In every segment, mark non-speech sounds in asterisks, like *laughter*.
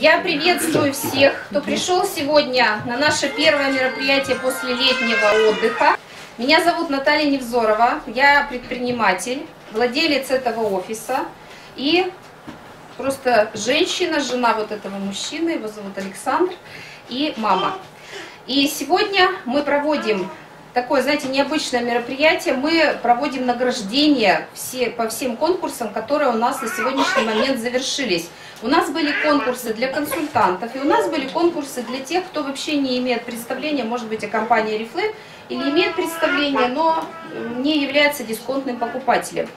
Я приветствую всех, кто пришел сегодня на наше первое мероприятие после летнего отдыха. Меня зовут Наталья Невзорова, я предприниматель, владелец этого офиса и просто женщина, жена вот этого мужчины, его зовут Александр, и мама. И сегодня мы проводим такое, знаете, необычное мероприятие. Мы проводим награждение все, по всем конкурсам, которые у нас на сегодняшний момент завершились. У нас были конкурсы для консультантов, и у нас были конкурсы для тех, кто вообще не имеет представления, может быть, о компании Reflame, или имеет представление, но не является дисконтным покупателем.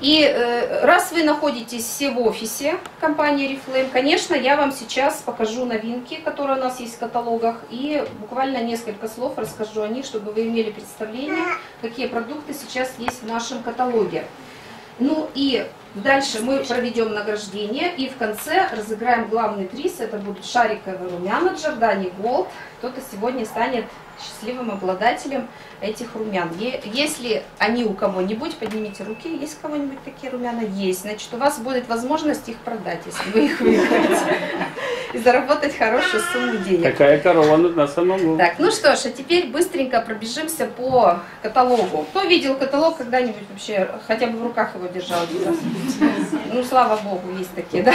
И э, раз вы находитесь все в офисе компании Reflame, конечно, я вам сейчас покажу новинки, которые у нас есть в каталогах, и буквально несколько слов расскажу о них, чтобы вы имели представление, какие продукты сейчас есть в нашем каталоге. Ну и дальше мы проведем награждение, и в конце разыграем главный приз, это будут шариковые румяна Джордани Голд. Кто-то сегодня станет счастливым обладателем этих румян. Если они у кого-нибудь, поднимите руки, есть у кого-нибудь такие румяна? Есть. Значит, у вас будет возможность их продать, если вы их выиграете. И заработать хорошую сумму денег. Такая корова на самом Так, ну что ж, а теперь быстренько пробежимся по каталогу. Кто видел каталог когда-нибудь вообще, хотя бы в руках его держал? Ну, слава богу, есть такие, да?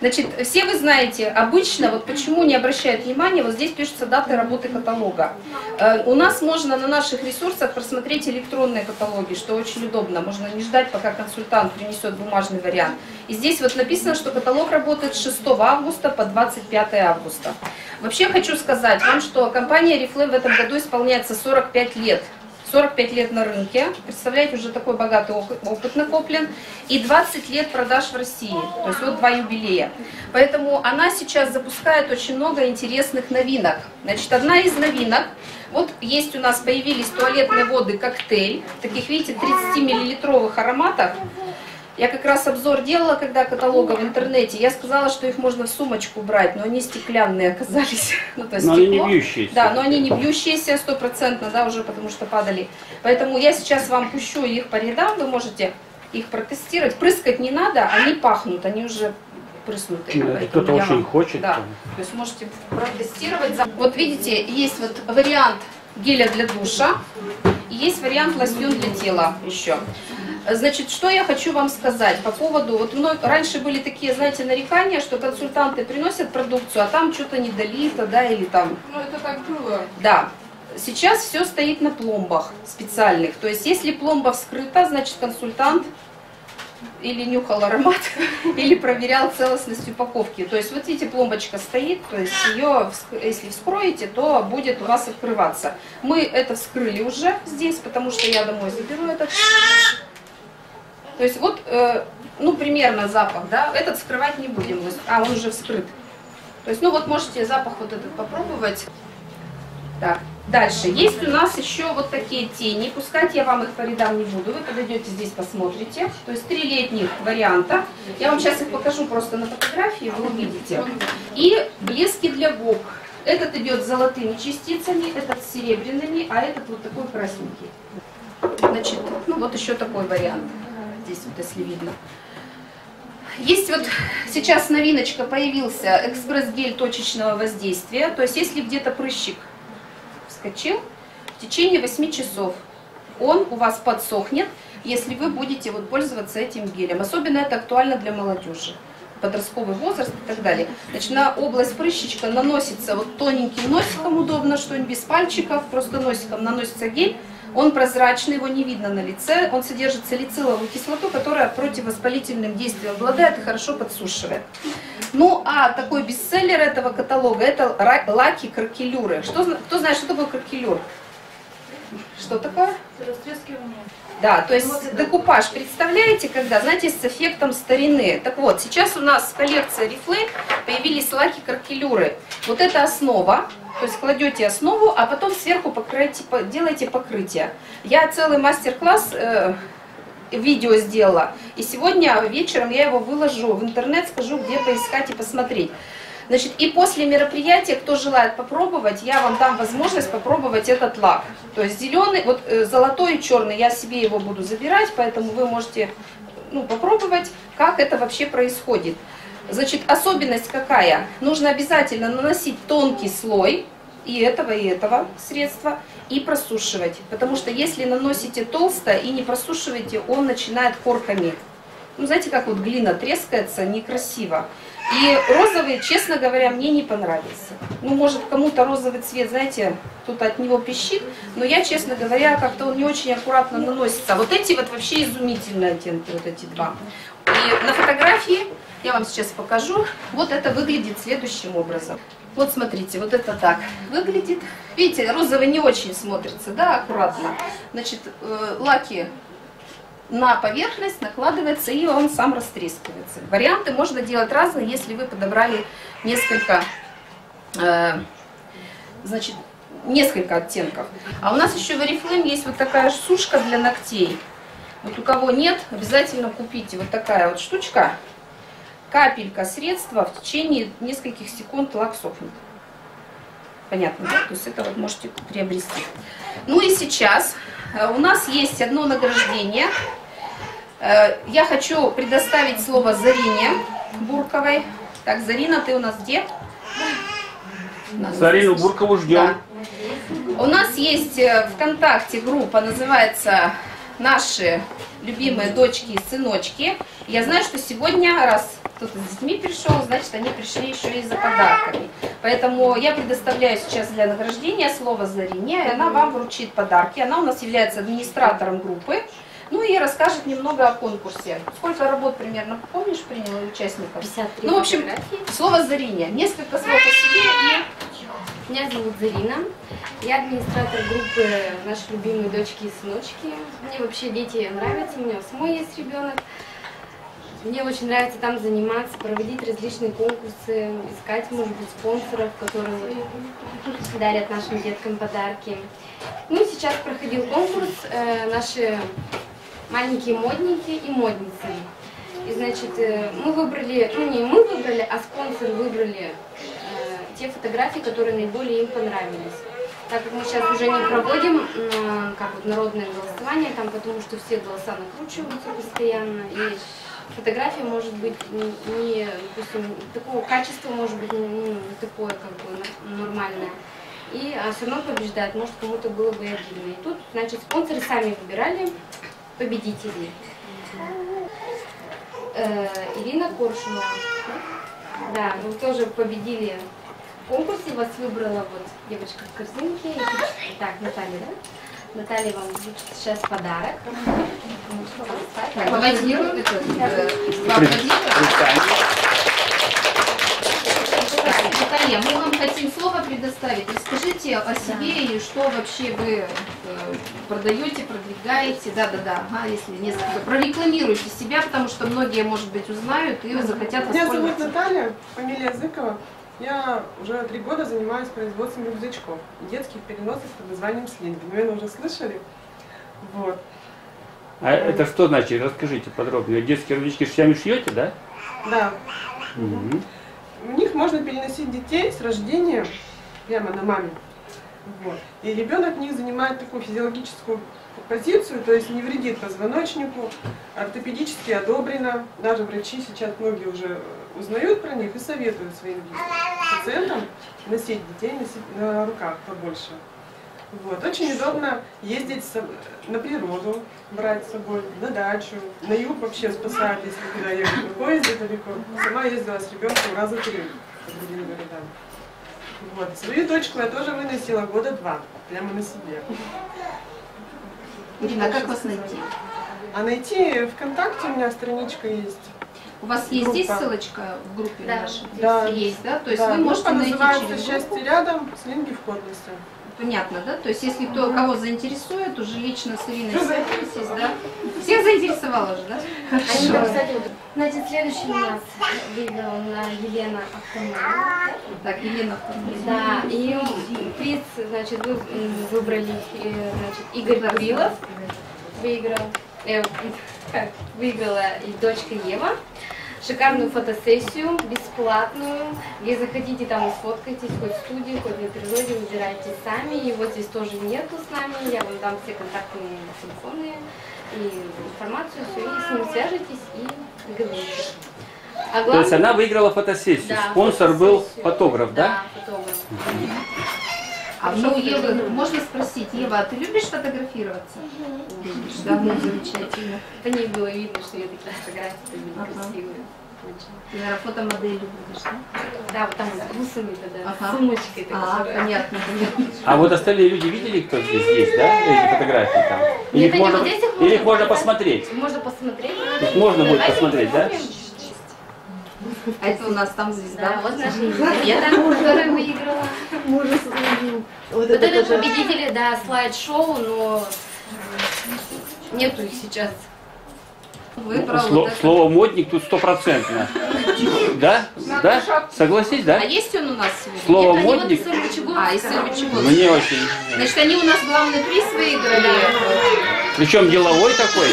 Значит, все вы знаете, обычно, вот почему не обращают внимания, вот здесь пишется даты работы каталога. Э, у нас можно на наших ресурсах просмотреть электронные каталоги, что очень удобно. Можно не ждать, пока консультант принесет бумажный вариант. И здесь вот написано, что каталог работает с 6 августа по 25 августа. Вообще хочу сказать вам, что компания Reflame в этом году исполняется 45 лет. 45 лет на рынке, представляете, уже такой богатый опыт, накоплен, и 20 лет продаж в России, то есть вот два юбилея. Поэтому она сейчас запускает очень много интересных новинок. Значит, одна из новинок, вот есть у нас появились туалетные воды коктейль, таких, видите, 30-миллилитровых ароматах, я как раз обзор делала, когда каталога в интернете. Я сказала, что их можно в сумочку брать, но они стеклянные оказались. *laughs* Ну, то есть но стекло. они не бьющиеся. Да, но они не бьющиеся стопроцентно, да, уже потому что падали. Поэтому я сейчас вам пущу их по рядам, вы можете их протестировать. Прыскать не надо, они пахнут, они уже прыснутые. Кто-то очень вам, хочет. Да, то есть можете протестировать. Вот видите, есть вот вариант геля для душа, и есть вариант лосьон для тела еще. Значит, что я хочу вам сказать по поводу, вот мной, раньше были такие, знаете, нарекания, что консультанты приносят продукцию, а там что-то недолито, да, или там... Ну, это так было. Да. Сейчас все стоит на пломбах специальных. То есть, если пломба вскрыта, значит, консультант или нюхал аромат, *laughs* или проверял целостность упаковки. То есть, вот видите, пломбочка стоит, то есть ее, если вскроете, то будет у вас открываться. Мы это вскрыли уже здесь, потому что я домой заберу этот то есть вот, э, ну, примерно запах, да, этот скрывать не будем, а он уже вскрыт. То есть, ну, вот можете запах вот этот попробовать. Так, дальше. Есть у нас еще вот такие тени. Пускать я вам их по рядам не буду. Вы подойдете здесь, посмотрите. То есть три летних варианта. Я вам сейчас их покажу просто на фотографии, вы увидите. И блески для губ. Этот идет с золотыми частицами, этот с серебряными, а этот вот такой красненький. Значит, ну вот еще такой вариант здесь вот если видно. Есть вот сейчас новиночка, появился экспресс-гель точечного воздействия. То есть если где-то прыщик вскочил, в течение 8 часов он у вас подсохнет, если вы будете вот пользоваться этим гелем. Особенно это актуально для молодежи подростковый возраст и так далее. Значит, на область прыщичка наносится вот тоненьким носиком, удобно, что без пальчиков, просто носиком наносится гель, он прозрачный, его не видно на лице. Он содержит салициловую кислоту, которая противовоспалительным действием обладает и хорошо подсушивает. Ну, а такой бестселлер этого каталога – это лаки каркелюры. Что, кто знает, что такое каркелюр? Что такое? Растрескивание. Да, то есть вот декупаж, представляете, когда, знаете, с эффектом старины. Так вот, сейчас у нас в коллекции Reflame появились лаки-каркелюры. Вот это основа, то есть кладете основу, а потом сверху покройте, делаете покрытие. Я целый мастер-класс э, видео сделала, и сегодня вечером я его выложу в интернет, скажу, где поискать и посмотреть. Значит, и после мероприятия, кто желает попробовать, я вам дам возможность попробовать этот лак. То есть зеленый, вот э, золотой и черный, я себе его буду забирать, поэтому вы можете ну, попробовать, как это вообще происходит. Значит, особенность какая? Нужно обязательно наносить тонкий слой и этого, и этого средства, и просушивать. Потому что если наносите толсто и не просушиваете, он начинает корками. Ну, знаете, как вот глина трескается, некрасиво. И розовый, честно говоря, мне не понравился. Ну, может, кому-то розовый цвет, знаете, тут от него пищит, но я, честно говоря, как-то он не очень аккуратно наносится. Вот эти вот вообще изумительные оттенки, вот эти два. И на фотографии, я вам сейчас покажу, вот это выглядит следующим образом. Вот смотрите, вот это так выглядит. Видите, розовый не очень смотрится, да, аккуратно. Значит, э, лаки на поверхность накладывается и он сам растрескивается. Варианты можно делать разные, если вы подобрали несколько, э, значит, несколько оттенков. А у нас еще в Oriflame есть вот такая сушка для ногтей. Вот у кого нет, обязательно купите вот такая вот штучка. Капелька средства, в течение нескольких секунд лак сохнет. Понятно, да? То есть это вот можете приобрести. Ну и сейчас э, у нас есть одно награждение. Э, я хочу предоставить слово Зарине Бурковой. Так, Зарина, ты у нас где? Зарину Буркову ждем. Да. У нас есть э, ВКонтакте группа, называется «Наши любимые дочки и сыночки». Я знаю, что сегодня, раз кто-то с детьми пришел, значит, они пришли еще и за подарками. Поэтому я предоставляю сейчас для награждения слово Зарине, и она вам вручит подарки. Она у нас является администратором группы. Ну и расскажет немного о конкурсе. Сколько работ примерно, помнишь, приняла участников? 53 Ну, в общем, фотографии. слово Зарине. Несколько слов о себе и Меня зовут Зарина. Я администратор группы «Наши любимые дочки и сыночки». Мне вообще дети нравятся, у меня самой есть ребенок. Мне очень нравится там заниматься, проводить различные конкурсы, искать, может быть, спонсоров, которые дарят нашим деткам подарки. Ну, сейчас проходил конкурс э, «Наши маленькие модники и модницы». И, значит, э, мы выбрали, ну не мы выбрали, а спонсор выбрали э, те фотографии, которые наиболее им понравились. Так как мы сейчас уже не проводим м, как вот народное голосование, там, потому что все голоса накручиваются постоянно, и фотография может быть не, допустим, такого качества может быть не, не такое как бы нормальное. И а, все равно побеждает, может кому-то было бы обидно. И тут, значит, спонсоры сами выбирали победителей. Э, Ирина Коршунова. Да, вы тоже победили в конкурсе, вас выбрала вот девочка в корзинке. Так, Наталья, да? Наталья вам вручит сейчас подарок. Можете поставить. Наталья, мы вам хотим слово предоставить. Расскажите о себе и что вообще вы э, продаете, продвигаете. Да-да-да, ага, если несколько. Прорекламируйте себя, потому что многие, может быть, узнают и захотят Меня зовут. Наталья, фамилия Зыкова. Я уже три года занимаюсь производством рюкзачков и детских переносов под названием слинги. Наверное, уже слышали. Вот. А это что значит? Расскажите подробнее. Детские рюкзачки сами шьете, да? Да. Мгм. В них можно переносить детей с рождения прямо на маме. Вот. И ребенок в них занимает такую физиологическую позицию, то есть не вредит позвоночнику, ортопедически одобрено. Даже врачи сейчас многие уже узнают про них и советуют своим пациентам носить детей носить на руках побольше. Вот. Очень удобно ездить с- на природу, брать с собой, на дачу. На юг вообще спасает, если куда ехать на поезде далеко. Сама ездила с ребенком раза три по другим городам. Вот. Свою дочку я тоже выносила года два, прямо на себе. Ирина, а как вас найти? А найти ВКонтакте у меня страничка есть. У вас есть здесь Группа. ссылочка в группе Да. нашей? Да. Есть, да? То есть Да, вы можете группа найти называется через группу. «Счастье рядом», слинги в Котласе. Понятно, да? То есть если кто, кого заинтересует, уже лично с Ириной свяжитесь, да? Всех заинтересовало же, да? Хорошо. Значит, следующий у нас выиграла на Елена Автомобиль. Так, Елена, Да, и приз, значит, вы выбрали, э, значит, Игорь Курилов выиграл, э, как, выиграла и дочка Ева. Шикарную фотосессию, бесплатную, где захотите, там и сфоткайтесь, хоть в студии, хоть на природе, выбирайте сами. Его здесь тоже нету с нами, я вам дам все контактные телефоны и информацию, все, и с ним свяжетесь и договоритесь. А То есть она выиграла фотосессию. Да, Спонсор был фотосессию. фотограф, да? Да, фотограф. А ну, Ева, можно спросить, Ева, а ты любишь фотографироваться? Любишь, да, ну, замечательно. По ней было видно, что я такие фотографии были Ага. красивые. Очень. Ты, наверное, фотомоделью будешь, да? Да, вот там с бусами тогда, Ага. с сумочкой. А, понятно, понятно. А вот остальные люди видели, кто здесь есть, да? Эти фотографии там? Или Нет, их можно, их или их можно посмотреть? Можно посмотреть. Их можно будет Давайте посмотреть, да? А это у нас там Да, звезда. вот наша Елизавета, которая выиграла. Мужа Вот Вот это победители, да, слайд-шоу, но нету их сейчас. Выбрал Сло- вот слово модник тут стопроцентно. Да? Да? Согласись, да? А есть он у нас сегодня? Слово Нет, они вот модник из Сольвычегодска. А, из Сольвычегодска. мне очень. Значит, они у нас главный приз выиграли. Причем деловой такой.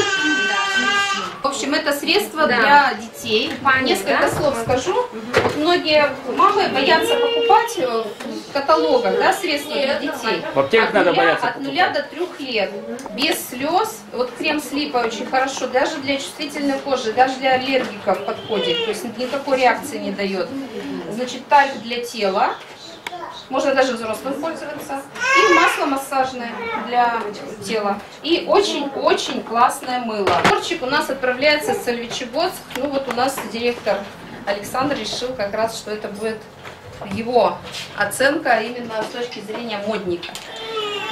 В общем, это средство Да. для детей. Память, Несколько да? слов скажу. Вот многие мамы боятся покупать э, в каталогах да, средства для детей. В аптеках От надо нуля- бояться От нуля до трех лет. Без слез. Вот крем с липой очень хорошо. Даже для чувствительной кожи, даже для аллергиков подходит. То есть никакой реакции не дает. Значит, тальк для тела. Можно даже взрослым пользоваться. И масло массажное для тела. И очень-очень классное мыло. Торчик у нас отправляется в Сольвычегодск. Ну вот у нас директор Александр решил как раз, что это будет его оценка именно с точки зрения модника.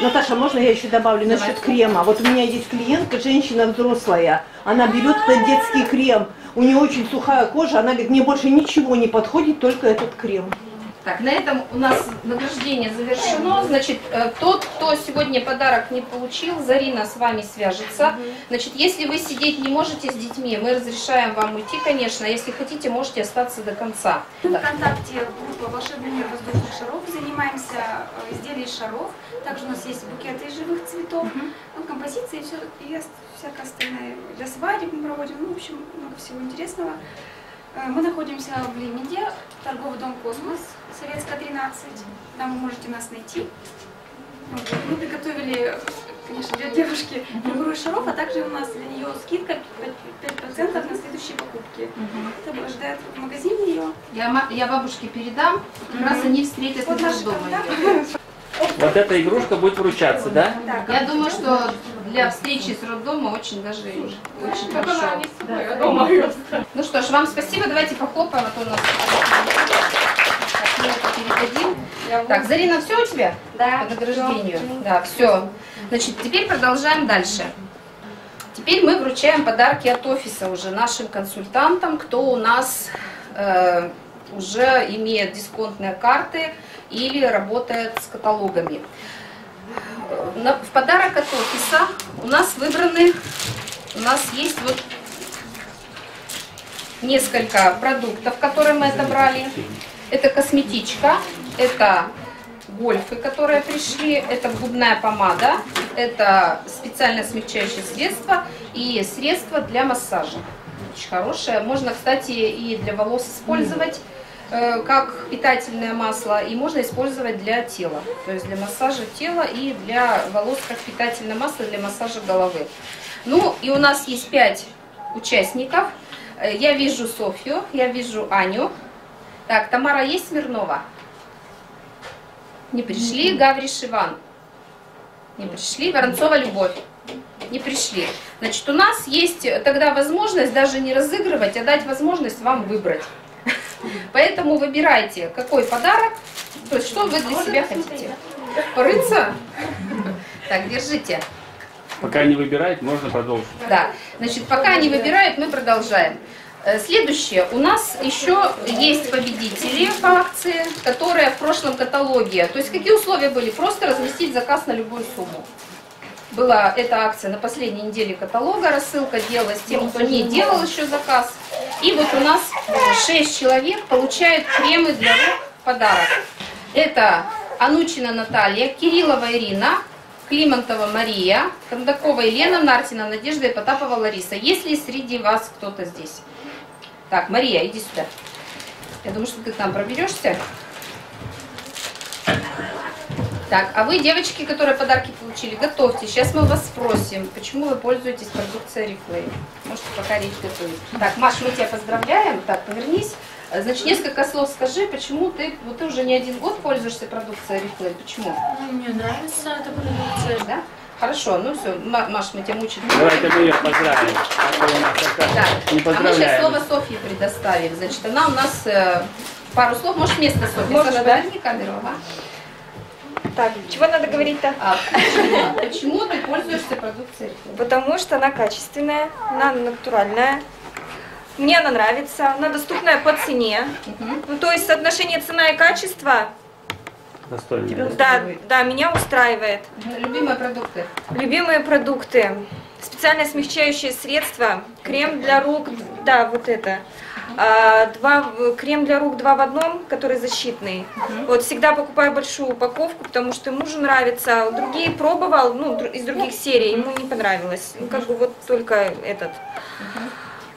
Наташа, можно я еще добавлю Давай. насчет крема? Вот у меня есть клиентка, женщина взрослая, она берет этот детский крем, у нее очень сухая кожа, она говорит, мне больше ничего не подходит, только этот крем. Так, на этом у нас награждение завершено. Значит, э, тот, кто сегодня подарок не получил, Зарина с вами свяжется. Значит, если вы сидеть не можете с детьми, мы разрешаем вам уйти, конечно. Если хотите, можете остаться до конца. Да. ВКонтакте группа «Волшебный мир воздушных шаров». Занимаемся э, изделием из шаров. Также у нас есть букеты из живых цветов, ну, композиции и, все, и всякое остальное. Для свадеб мы проводим, ну, в общем, много всего интересного. Э, Мы находимся в Лимиде, торговый дом «Космос», Советская, 13. Там вы можете нас найти. Мы приготовили, конечно, для девушки игру из шаров, а также у нас для нее скидка 5% на следующие покупки. Это ожидает в магазине ее. Я, я бабушке передам, как раз они встретят Вот наш дома. Вот эта игрушка будет вручаться, да? Я думаю, что для встречи с роддома очень даже очень хорошо. Ну что ж, вам спасибо. Давайте похлопаем, а то у нас... Передадим. Так, Зарина, все у тебя? Да. По награждению. Да, все. Значит, теперь продолжаем дальше. Теперь мы вручаем подарки от офиса уже нашим консультантам, кто у нас э, уже имеет дисконтные карты или работает с каталогами. Э, на- В подарок от офиса у нас выбраны, у нас есть вот несколько продуктов, которые мы отобрали. Это косметичка, это гольфы, которые пришли, это губная помада, это специально смягчающее средство и средство для массажа. Очень хорошее. Можно, кстати, и для волос использовать как питательное масло, и можно использовать для тела. То есть для массажа тела и для волос как питательное масло для массажа головы. Ну и у нас есть пять участников. Э, Я вижу Софью, я вижу Аню. Так, Тамара есть Смирнова? Не пришли. Гавриш Иван? Не пришли. Воронцова Любовь? Не пришли. Значит, у нас есть тогда возможность даже не разыгрывать, а дать возможность вам выбрать. Поэтому выбирайте, какой подарок, то есть что вы для себя хотите. Порыться? Так, держите. Пока не выбирает, можно продолжить. Да, значит, пока они выбирают, мы продолжаем. Э, Следующее. У нас еще есть победители по акции, которые в прошлом каталоге. То есть какие условия были? Просто разместить заказ на любую сумму. Была эта акция на последней неделе каталога, рассылка делалась тем, кто не делал еще заказ. И вот у нас 6 человек получают кремы для рук в подарок. Это Анучина Наталья, Кириллова Ирина, Климонтова Мария, Кондакова Елена, Нартина Надежда и Потапова Лариса. Есть ли среди вас кто-то здесь? Так, Мария, иди сюда. Я думаю, что ты к нам проберешься. Так, а вы, девочки, которые подарки получили, готовьте. Сейчас мы вас спросим, почему вы пользуетесь продукцией Reflame. Можете пока речь готовить. Так, Маш, мы тебя поздравляем. Так, повернись. Э, Значит, несколько слов скажи, почему ты, вот ты уже не один год пользуешься продукцией Reflame. Почему? Мне нравится эта продукция. Да? Хорошо, ну все, Маш, мы тебя мучить Давайте мы ее поздравим. А не А мы сейчас слово. Софье предоставим. Значит, она у нас э, пару слов, может, вместо Софьи. Можно, Саша, да? камеру, ага. Так, чего надо говорить-то? А, почему, почему ты пользуешься продукцией? Потому что она качественная, она натуральная. Мне она нравится, она доступная по цене. Ну, то есть соотношение цена и качество, Достойно. да, да, меня устраивает. Любимые продукты. Любимые продукты. Специальное смягчающее средство. Крем для рук, да, вот это. А, два, крем для рук два в одном, который защитный. Вот всегда покупаю большую упаковку, потому что мужу нравится. Другие пробовал, ну, из других серий, ему не понравилось. Ну, как бы вот только этот.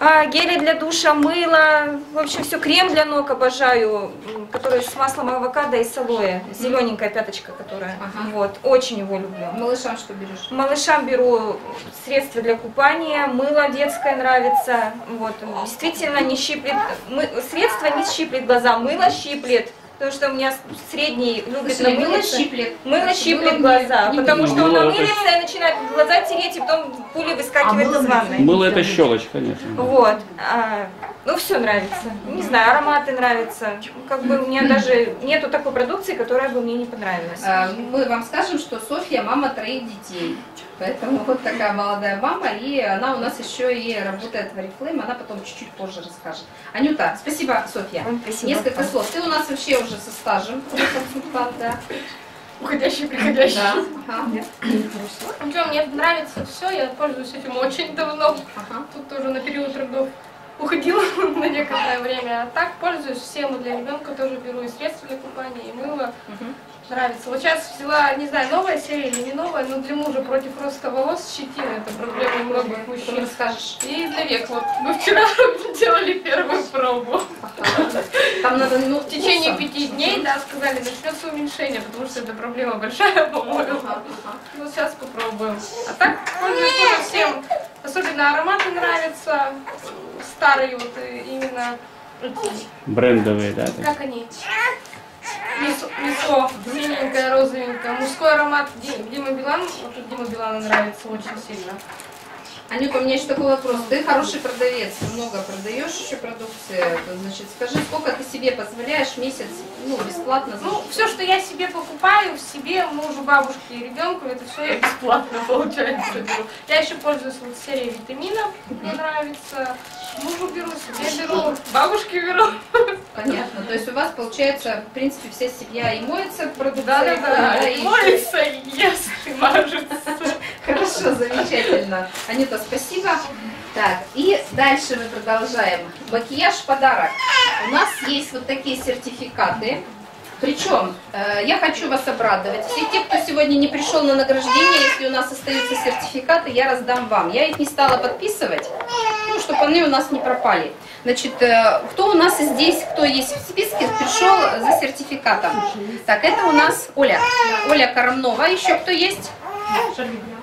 А, гели для душа, мыло, в общем, все, крем для ног обожаю, который с маслом авокадо и с алоэ, зелененькая пяточка, которая, Ага. вот, очень его люблю. Малышам что берешь? Малышам беру средства для купания, мыло детское нравится. Вот, действительно не щиплет, мы, средство не щиплет глаза, мыло щиплет. Потому что у меня средний любит Слушай, мыло щиплет. Мыло щиплет глаза, не потому что он намылится и начинает глаза тереть, и потом пули выскакивает мыло из ванной. Мыло это щелочь, конечно. Вот. А, ну, все нравится. Не знаю, ароматы нравятся. Как бы у меня даже нету такой продукции, которая бы мне не понравилась. А, Мы вам скажем, что Софья мама троих детей. Поэтому *laughs* вот такая молодая мама, и она у нас еще и работает в Oriflame, она потом чуть-чуть позже расскажет. Анюта, спасибо, Софья. Спасибо. Несколько слов. Ты у нас вообще уже со стажем, *laughs* консультант, да? Уходящий, приходящий. Да. Ага. Ну что, мне нравится все, я пользуюсь этим очень давно. Ага. Тут тоже на период трудов уходила *laughs* на некоторое время. А так пользуюсь всем, и для ребенка тоже беру и средства для купания, и мыло. Мгм. Нравится. Вот сейчас взяла, не знаю, новая серия или не новая, но для мужа против роста волос щетины. Это проблема многих мужчин. расскажешь? И для век. Вот мы вчера *laughs* делали первую пробу. Там надо, ну, В течение пяти дней, да, сказали, начнется уменьшение, потому что это проблема большая, *laughs* по-моему. Ну, сейчас попробуем. А так, пользуюсь тоже всем. Особенно ароматы нравятся. Старые вот э, именно Брендовые, да? как они? Мисо, синенькое, розовенькое. Мужской аромат Ди- Дима Билан. Вот тут Дима Билана нравится очень сильно. Анюта, у меня еще такой вопрос. Ты хороший продавец, много продаешь еще продукции. Значит, скажи, сколько ты себе позволяешь месяц, ну, бесплатно Ну, все, что я себе покупаю, себе, мужу, бабушке и ребенку, это все я бесплатно, *laughs* получается, беру. Я еще пользуюсь вот серией витаминов, мне нравится. Мужу беру, себе беру, бабушке беру. Понятно. То есть у вас получается, в принципе, вся семья и моется продукцией. Да-да-да, и и моется, и ест, и мажется. Хорошо, замечательно. Анюта, спасибо. Так, и дальше мы продолжаем. Макияж подарок. У нас есть вот такие сертификаты. Причем, э, я хочу вас обрадовать. Все те, кто сегодня не пришел на награждение, если у нас остаются сертификаты, я раздам вам. Я их не стала подписывать, ну, чтобы они у нас не пропали. Значит, э, кто у нас здесь, кто есть в списке, пришел за сертификатом? Так, это у нас Оля. Оля Карамнова. Еще кто есть?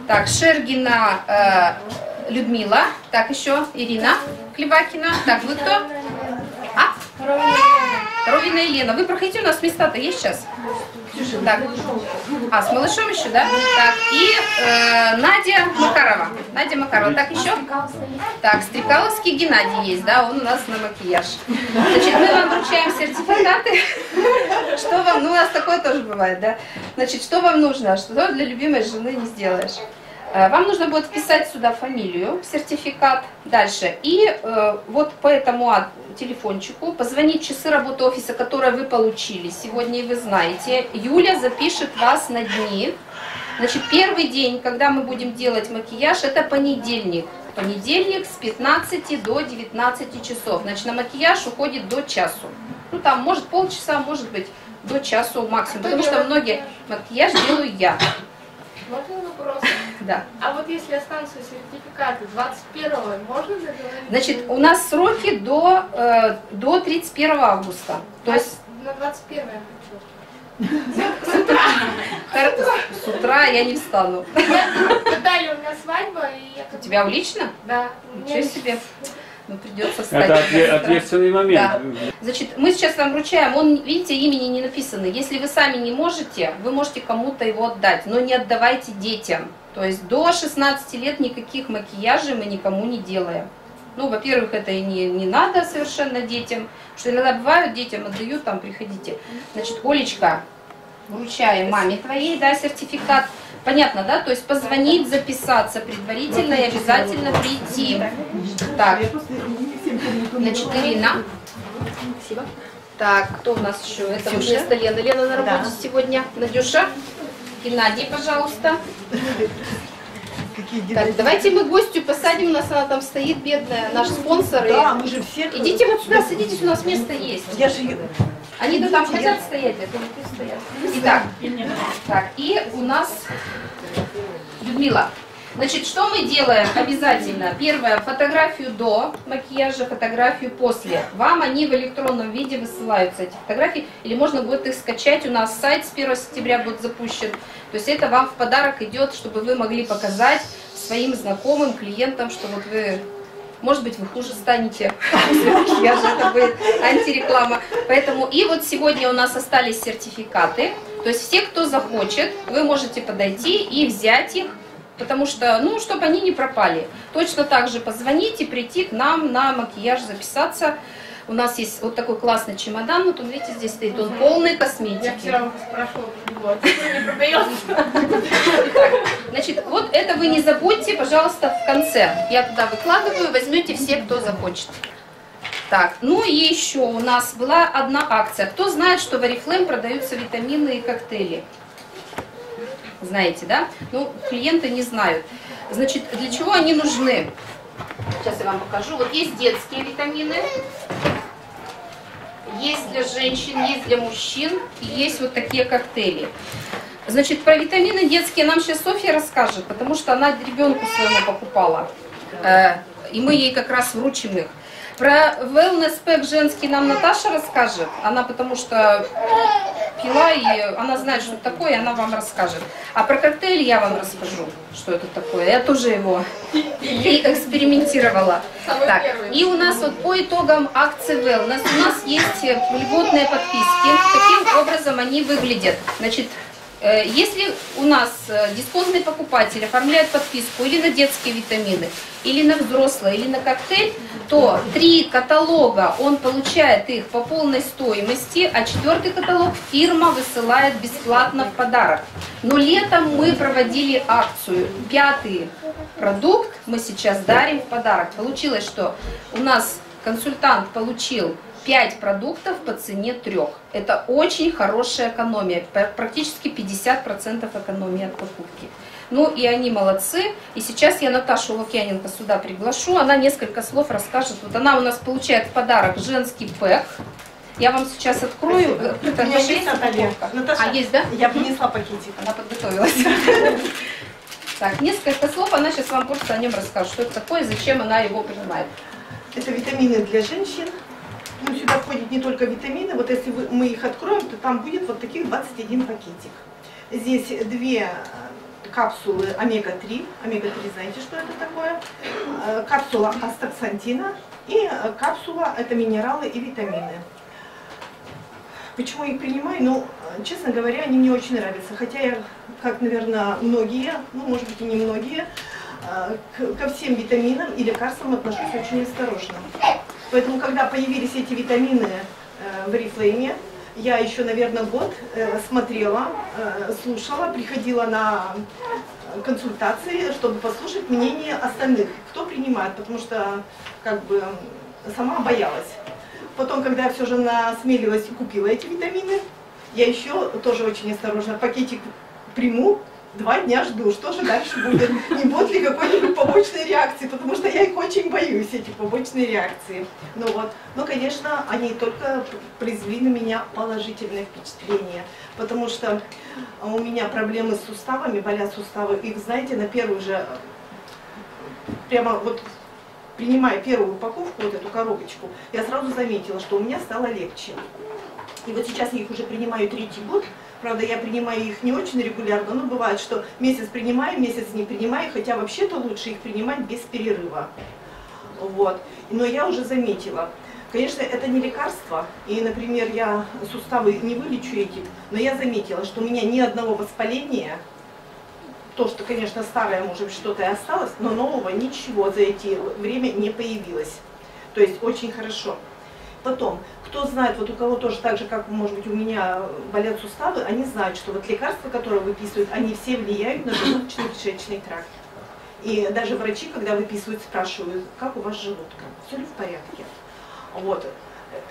Так, Шергина э, Людмила. Так, еще Ирина Хлебакина. Так, вы кто? А? Ровина Елена. Вы проходите, у нас места-то есть сейчас? Так. А, с малышом еще, да? Так, и э, Надя Макарова. Надя Макарова. Так, еще? Так, Стрекаловский Геннадий есть, да, он у нас на макияж. Значит, мы вам вручаем сертификаты. Что вам, ну у нас такое тоже бывает, да? Значит, что вам нужно, что для любимой жены не сделаешь? Э, Вам нужно будет вписать сюда фамилию, сертификат, дальше. И э, вот по этому телефончику позвонить часы работы офиса, которые вы получили сегодня, и вы знаете. Юля запишет вас на дни. Значит, первый день, когда мы будем делать макияж, это понедельник. Понедельник с 15 до 19 часов. Значит, на макияж уходит до часу. Ну, там, может, полчаса, может быть, до часу максимум. Потому что многие макияж делаю я. Можно вопрос? *laughs* Да. А вот если останутся сертификаты 21-го, можно договориться? Значит, у нас сроки до, э, до 31 августа. То есть на 21 я хочу. Хор- С утра я не встану. Наталья, у меня свадьба, и я У тебя лично? Да. Ничего себе. Ну, придется встать. Это отве- ответственный момент. Значит, мы сейчас вам вручаем, он, видите, имени не написано. Если вы сами не можете, вы можете кому-то его отдать, но не отдавайте детям. То есть до 16 лет никаких макияжей мы никому не делаем. Ну, во-первых, это и не, не надо совершенно детям, что иногда бывают, детям отдают, там, приходите. Значит, Олечка, вручаем маме твоей, да, сертификат. Понятно, да? То есть позвонить, записаться предварительно и обязательно прийти. Так, значит, Ирина. Спасибо. Так, кто у нас еще? Это Ксюша. вместо Лены. Лена на работе Да. сегодня. Надюша. Геннадий, пожалуйста. Какие Так, давайте мы гостю посадим, у нас она там стоит, бедная, наш спонсор. и- Да, мы же всех... Идите вот сюда, садитесь, у нас место есть. Я же... ее- Они-то там хотят стоять, это не пусть стоят. Итак, так, и у нас Людмила. Значит, что мы делаем обязательно? Первое, фотографию до макияжа, фотографию после. Вам они в электронном виде высылаются, эти фотографии, или можно будет их скачать. У нас сайт с 1 сентября будет запущен. То есть это вам в подарок идет, чтобы вы могли показать своим знакомым, клиентам, что вот вы может быть, вы хуже станете. *laughs* Я же это будет антиреклама. Поэтому и вот сегодня у нас остались сертификаты. То есть все, кто захочет, вы можете подойти и взять их, потому что, ну, чтобы они не пропали. Точно так же позвонить и прийти к нам на макияж, записаться. У нас есть вот такой классный чемодан, вот он, видите, здесь стоит, он полный Я косметики. вчера спрашивала, вот, не продается. Значит, вот это вы не забудьте, пожалуйста, в конце. Я туда выкладываю, возьмете все, кто захочет. Так, ну и еще у нас была одна акция. Кто знает, что в Oriflame продаются витамины и коктейли? Знаете, да? Ну, клиенты не знают. Значит, для чего они нужны? Сейчас я вам покажу. Вот есть детские витамины, есть для женщин, есть для мужчин, есть вот такие коктейли. Значит, про витамины детские нам сейчас Софья расскажет, потому что она ребенку своему покупала. Э, И мы ей как раз вручим их. Про wellness pack женский нам Наташа расскажет. Она потому что пила, и она знает, что это такое, и она вам расскажет. А про коктейль я вам расскажу, что это такое. Я тоже его и экспериментировала. Самый Так, первый. и у нас вот по итогам акции Wellness у нас есть э, льготные подписки. Каким образом они выглядят? Значит, если у нас э, дисконтный покупатель оформляет подписку или на детские витамины, или на взрослые, или на коктейль, то три каталога он получает их по полной стоимости, а четвертый каталог фирма высылает бесплатно в подарок. Но летом мы проводили акцию. Пятый продукт мы сейчас дарим в подарок. Получилось, что у нас консультант получил 5 продуктов по цене трех. Это очень хорошая экономия, пр- практически 50% экономии от покупки. Ну и они молодцы. И сейчас я Наташу Лукьяненко сюда приглашу. Она несколько слов расскажет. Вот она у нас получает в подарок женский пэк. Я вам сейчас открою. Открыто. У меня есть, Наталья? Наташа, А, есть, да? Я принесла пакетик. Она подготовилась. *laughs* Так, несколько слов, она сейчас вам просто о нем расскажет, что это такое, зачем она его принимает. Это витамины для женщин. Ну, сюда входят не только витамины. Вот если мы их откроем, то там будет вот таких 21 пакетик. Здесь две э, капсулы омега-3. Омега-3, знаете, что это такое? Э, Капсула астаксантина и э, капсула это минералы и витамины. Почему я их принимаю? Ну, честно говоря, они мне очень нравятся. Хотя я, как, наверное, многие, ну, может быть, и не многие, ко всем витаминам и лекарствам отношусь очень осторожно. Поэтому, когда появились эти витамины э, в Oriflame, я еще, наверное, год э, смотрела, э, слушала, приходила на э, консультации, чтобы послушать мнение остальных, кто принимает, потому что как бы сама боялась. Потом, когда я все же насмелилась и купила эти витамины, я еще тоже очень осторожно пакетик приму, два дня жду, что же дальше будет, не будет ли какой-нибудь побочной реакции, потому что я их очень боюсь, эти побочные реакции. Ну вот, но, конечно, они только произвели на меня положительное впечатление, потому что у меня проблемы с суставами, болят суставы, их, знаете, на первую же, прямо вот принимая первую упаковку, вот эту коробочку, я сразу заметила, что у меня стало легче. И вот сейчас я их уже принимаю третий год. Правда, я принимаю их не очень регулярно, но бывает, что месяц принимаю, месяц не принимаю, хотя вообще-то лучше их принимать без перерыва. Вот. Но я уже заметила, конечно, это не лекарство, и, например, я суставы не вылечу этим, но я заметила, что у меня ни одного воспаления, то, что, конечно, старое, может что-то и осталось, но нового ничего за эти время не появилось. То есть очень хорошо. Потом, кто знает, вот у кого тоже так же, как, может быть, у меня болят суставы, они знают, что вот лекарства, которые выписывают, они все влияют на желудочно-кишечный тракт. И даже врачи, когда выписывают, спрашивают, как у вас с желудком, все ли в порядке. Вот.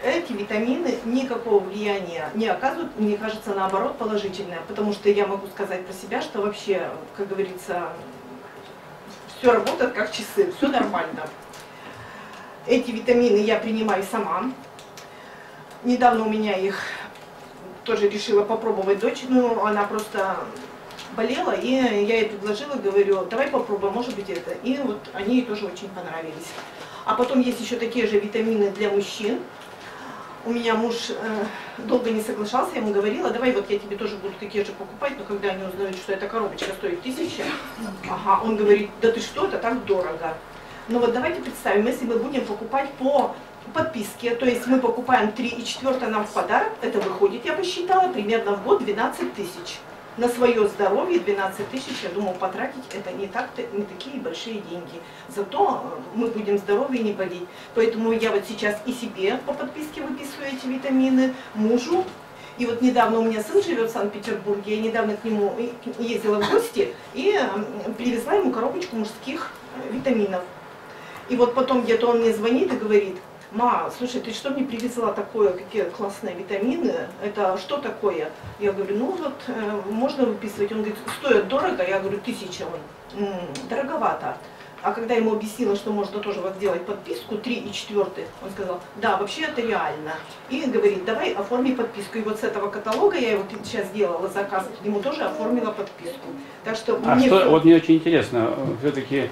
Эти витамины никакого влияния не оказывают, мне кажется, наоборот, положительное, потому что я могу сказать про себя, что вообще, как говорится, все работает как часы, все нормально. Эти витамины я принимаю сама. Недавно у меня их тоже решила попробовать дочь, ну она просто болела, и я ей предложила, говорю, давай попробуем, может быть это. И вот они ей тоже очень понравились. А потом есть еще такие же витамины для мужчин. У меня муж э, долго не соглашался, я ему говорила, давай вот я тебе тоже буду такие же покупать, но когда они узнают, что эта коробочка стоит тысяча, ага, он говорит, да ты что, это так дорого. Но вот давайте представим, если мы будем покупать по подписке, то есть мы покупаем 3 и 4 нам в подарок, это выходит, я посчитала, примерно в год 12 тысяч. На свое здоровье 12 тысяч, я думаю, потратить это не, так не такие большие деньги. Зато э, мы будем здоровы и не болеть. Поэтому я вот сейчас и себе по подписке выписываю эти витамины, мужу. И вот недавно у меня сын живет в Санкт-Петербурге, я недавно к нему ездила в гости и привезла ему коробочку мужских э, витаминов. И вот потом где-то он мне звонит и говорит, ма, слушай, ты что мне привезла такое, какие классные витамины, это что такое? Я говорю, ну вот, э, можно выписывать. Он говорит, стоит дорого, я говорю, тысяча. Он, М -м, дороговато. А когда ему объяснила, что можно тоже вот сделать подписку, 3 и 4, он сказал, да, вообще это реально. И говорит, давай оформи подписку. И вот с этого каталога, я вот сейчас сделала заказ, ему тоже оформила подписку. Так что А мне что, вот мне очень интересно, все-таки,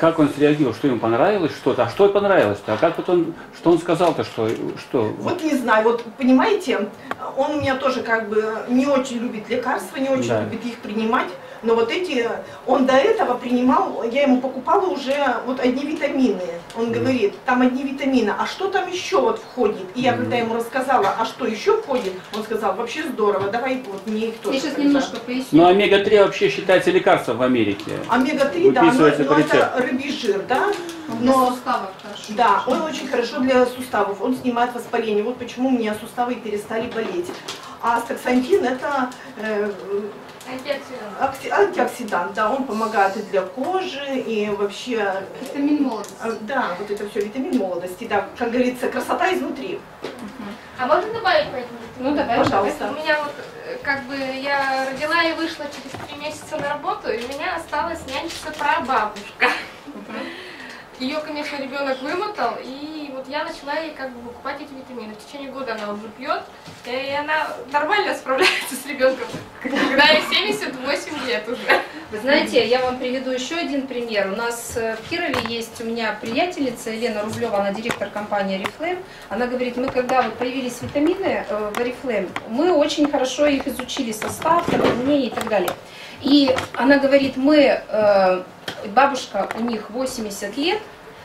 как он среагировал, что ему понравилось что-то, а что понравилось-то, а как вот он, что он сказал-то, что, что, Вот не знаю, вот понимаете, он у меня тоже как бы не очень любит лекарства, не очень Да. любит их принимать, но вот эти, он до этого принимал, я ему покупала уже вот одни витамины. Он Мгм. говорит, там одни витамины, а что там еще вот входит? И я Мгм. когда ему рассказала, а что еще входит, он сказал, вообще здорово, давай вот мне их тоже. Я сейчас тогда». немножко поясню. Ну, омега-3 вообще считается лекарством в Америке. Омега-3, да, но, но это рыбий жир, да? Для Но суставов хорошо. Да, он очень хорошо для суставов, он снимает воспаление. Вот почему у меня суставы перестали болеть. А астаксантин это э, Антиоксидант. окси- антиоксидант, да, он помогает и для кожи, и вообще, Витамин молодости. э, да, вот это все витамин молодости, да, как говорится, красота изнутри. А можно добавить по этому? Ну давай, Пожалуйста. У меня вот, э, как бы, я родила и вышла через три месяца на работу, и у меня осталась нянчиться прабабушка. Ее, конечно, ребенок вымотал, и я начала ей как бы покупать эти витамины. В течение года она уже пьет, и она нормально справляется с ребенком, когда ей 78 лет уже. Вы знаете, я вам приведу еще один пример. У нас э, в Кирове есть у меня приятельница Елена Рублева, она директор компании Oriflame. Она говорит, мы когда вот появились витамины э, в Oriflame, мы очень хорошо их изучили, состав, применение и так далее. И она говорит, мы, э, бабушка у них 80 лет,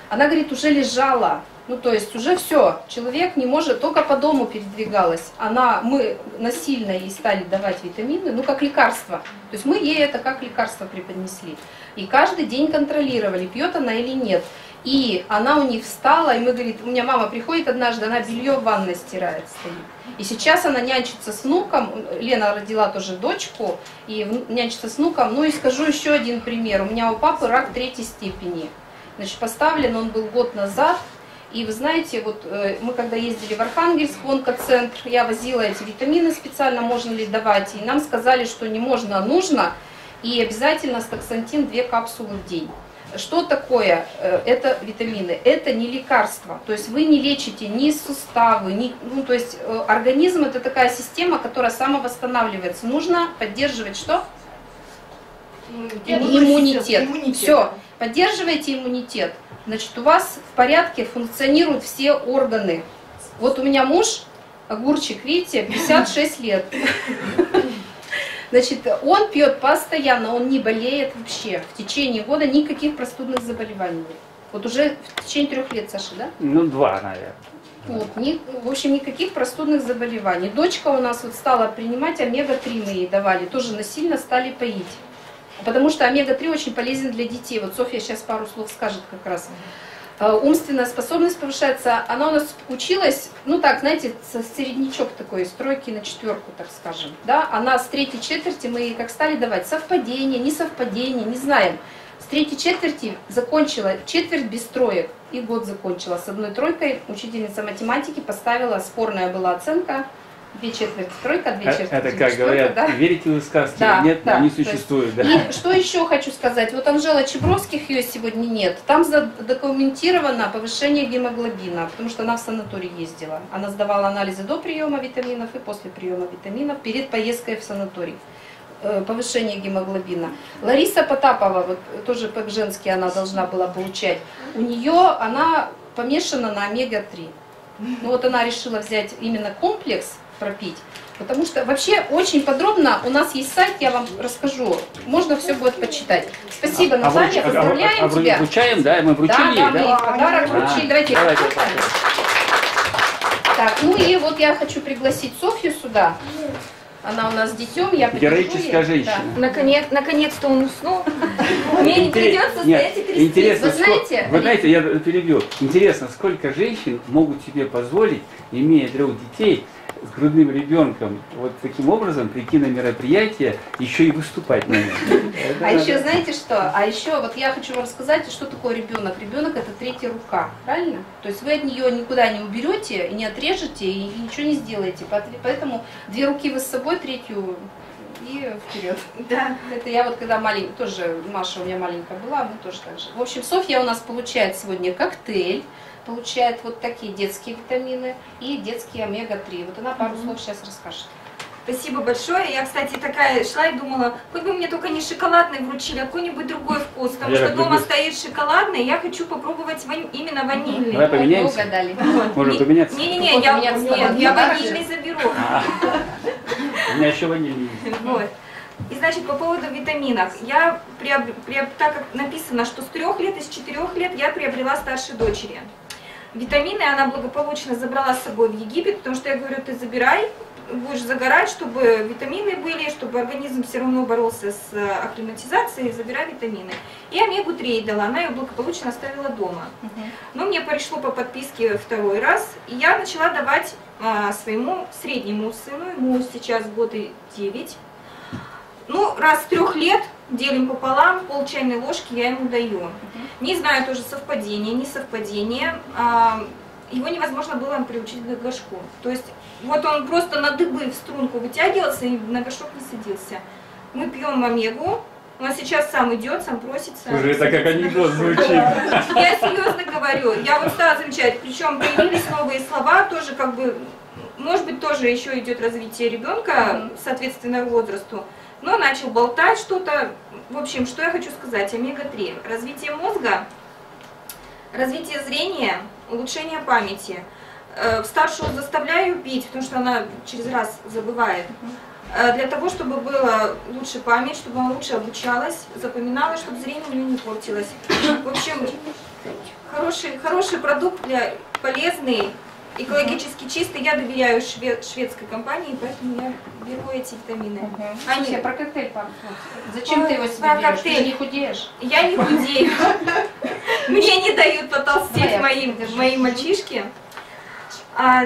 она говорит, уже лежала, ну то есть уже все, человек не может, только по дому передвигалась. Она, мы насильно ей стали давать витамины, ну как лекарство. То есть мы ей это как лекарство преподнесли. И каждый день контролировали, пьет она или нет. И она у них встала, и мы, говорит, у меня мама приходит однажды, она белье в ванной стирает, стоит. И сейчас она нянчится с внуком, Лена родила тоже дочку, и нянчится с внуком. Ну и скажу еще один пример. У меня у папы рак третьей степени. Значит, поставлен он был год назад, и вы знаете, вот э, мы когда ездили в Архангельск, в онкоцентр, я возила эти витамины специально, можно ли давать, и нам сказали, что не можно, а нужно, и обязательно стаксантин 2 капсулы в день. Что такое э, это витамины? Это не лекарство. То есть вы не лечите ни суставы, ни, ну, то есть э, организм это такая система, которая самовосстанавливается. Нужно поддерживать что? Иммунный Иммунитет. иммунитет. Все, поддерживайте иммунитет. Значит, у вас в порядке функционируют все органы. Вот у меня муж, Огурчик, видите, 56 лет. Значит, он пьет постоянно, он не болеет вообще. В течение года никаких простудных заболеваний. Вот уже в течение трех лет, Саша, да? Ну, два, наверное. Вот, ни- в общем, никаких простудных заболеваний. Дочка у нас вот стала принимать омега-3, мы ей давали, тоже насильно стали поить. Потому что омега-3 очень полезен для детей. Вот Софья сейчас пару слов скажет как раз. Э, Умственная способность повышается. Она у нас училась, ну так, знаете, со- середнячок такой, с тройки на четверку, так скажем. Да? Она с третьей четверти, мы как стали давать, совпадение, не совпадение, не знаем. С третьей четверти закончила четверть без троек и год закончила с одной тройкой. Учительница математики поставила, спорная была оценка, две четверти тройка, две Э, четверти Это как говорят, да. верите вы в сказки Да, нет, да, они существуют. Да. И что еще хочу сказать? Вот Анжела Чебровских, ее сегодня нет. Там задокументировано повышение гемоглобина, потому что она в санаторий ездила. Она сдавала анализы до приема витаминов и после приема витаминов перед поездкой в санаторий. Э, Повышение гемоглобина. Лариса Потапова, вот тоже как женский она должна была получать. У нее она помешана на омега-3. Ну вот она решила взять именно комплекс пропить, потому что вообще очень подробно у нас есть сайт, я вам расскажу, можно все будет почитать. Спасибо, А Наталья, вруч- а- а- поздравляем а- а тебя. Вручаем, да, мы Да, вручили, да, мы ей да? подарок А, вручили. Давайте. давайте. Так, ну и вот я хочу пригласить Софью сюда. Она у нас с детем, я Героическая ей. женщина. Наконец, наконец-то он уснул. *laughs* Мне не придется стоять и. Интересно, Вы знаете, вы знаете, я перебью. Интересно, сколько женщин могут себе позволить, имея трех детей, грудным ребенком, вот таким образом прийти на мероприятие, еще и выступать на нем. А еще знаете что? А еще вот я хочу вам рассказать, что такое ребенок. Ребенок это третья рука, правильно? То есть вы от нее никуда не уберете, и не отрежете, и ничего не сделаете. Поэт- Поэтому две руки вы с собой, третью и вперед. Да. Это я вот когда маленькая, тоже Маша у меня маленькая была, мы тоже так же. В общем, Софья у нас получает сегодня коктейль, получает вот такие детские витамины и детские омега-3. Вот она пару слов сейчас расскажет. Спасибо большое. Я, кстати, такая шла и думала, хоть бы мне только не шоколадный вручили, а какой-нибудь другой вкус. Потому Я что дома люблю. стоит шоколадный, я хочу попробовать вань- именно ванильный. Давай поменяемся. Вы угадали. Может поменяться? Не-не-не, я, нет, я ванильный заберу. А, У меня еще ванильный есть. Вот. И значит, по поводу витаминов. Я, приоб- приоб- так как написано, что с трех лет и с четырех лет я приобрела старшей дочери. Витамины она благополучно забрала с собой в Египет, потому что я говорю, ты забирай, будешь загорать, чтобы витамины были, чтобы организм все равно боролся с акклиматизацией, забирай витамины. И омегу-3 ей дала, она ее благополучно оставила дома. Но мне пришло по подписке второй раз, и я начала давать а, своему среднему сыну, ему сейчас год и 9. Ну, раз с трех лет делим пополам, пол чайной ложки я ему даю. Не знаю тоже совпадение, не совпадение. А, его невозможно было приучить к горшку. То есть вот он просто на дыбы в струнку вытягивался и на горшок не садился. Мы пьем омегу, он сейчас сам идет, сам просится. Слушай, это как анекдот звучит. Я серьезно говорю, я вот стала замечать, причем появились новые слова, тоже как бы, может быть, тоже еще идет развитие ребенка, соответственно, возрасту, но начал болтать что-то. В общем, что я хочу сказать, омега-3, развитие мозга, развитие зрения, улучшение памяти. Э, Старшую заставляю пить, потому что она через раз забывает. Э, Для того, чтобы была лучше память, чтобы она лучше обучалась, запоминала, чтобы зрение у нее не портилось. В общем, хороший, хороший продукт для полезный, экологически чистый. Я доверяю шве- шведской компании, поэтому я беру эти витамины. Они- Софья, про коктейль пару слов. Зачем ты его себе Про берешь? Ты коктейль. же не худеешь. Я не худею. *laughs* Мне не дают потолстеть мои, мальчишки. А,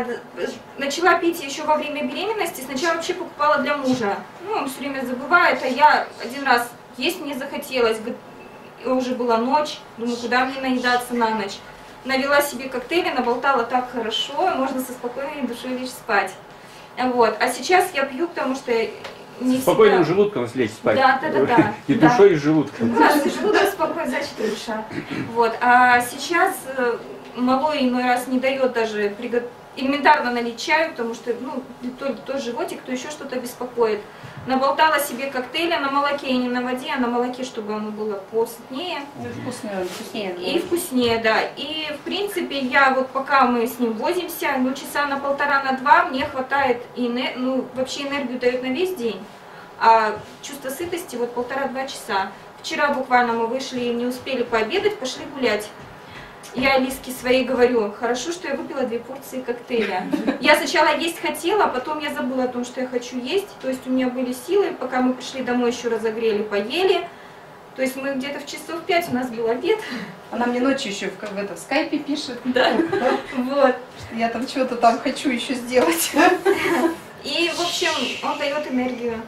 начала пить еще во время беременности. Сначала вообще покупала для мужа. Ну, он все время забывает, а я один раз есть мне захотелось. Уже была ночь. Думаю, куда мне наедаться на ночь. Навела себе коктейли, наболтала так хорошо, можно со спокойной душой лечь спать. Вот. А сейчас я пью, потому что не С спокойным всегда... желудком слечь спать. Да, да, да, да. *laughs* И Да. душой, и желудком. Да, желудок спокойно, значит душа. Вот. А сейчас э, малой иной раз не дает даже приго- элементарно налить чаю, потому что, ну, то, то животик, то еще что-то беспокоит. Наболтала себе коктейля на молоке и не на воде, а на молоке, чтобы оно было посытнее. Вкуснее, вкуснее. И вкуснее, да. И, в принципе, я вот пока мы с ним возимся, ну, часа на полтора, на два, мне хватает, и ну, вообще энергию дает на весь день. А чувство сытости вот полтора-два часа. Вчера буквально мы вышли, не успели пообедать, пошли гулять. Я Лиске своей говорю, хорошо, что я выпила две порции коктейля. Я сначала есть хотела, а потом я забыла о том, что я хочу есть. То есть у меня были силы, пока мы пришли домой, еще разогрели, поели. То есть мы где-то в часов пять у нас был обед. Она мне ночью еще в, в, этом, в скайпе пишет, Да. Вот. я там что-то там хочу еще сделать. И, в общем, он дает энергию.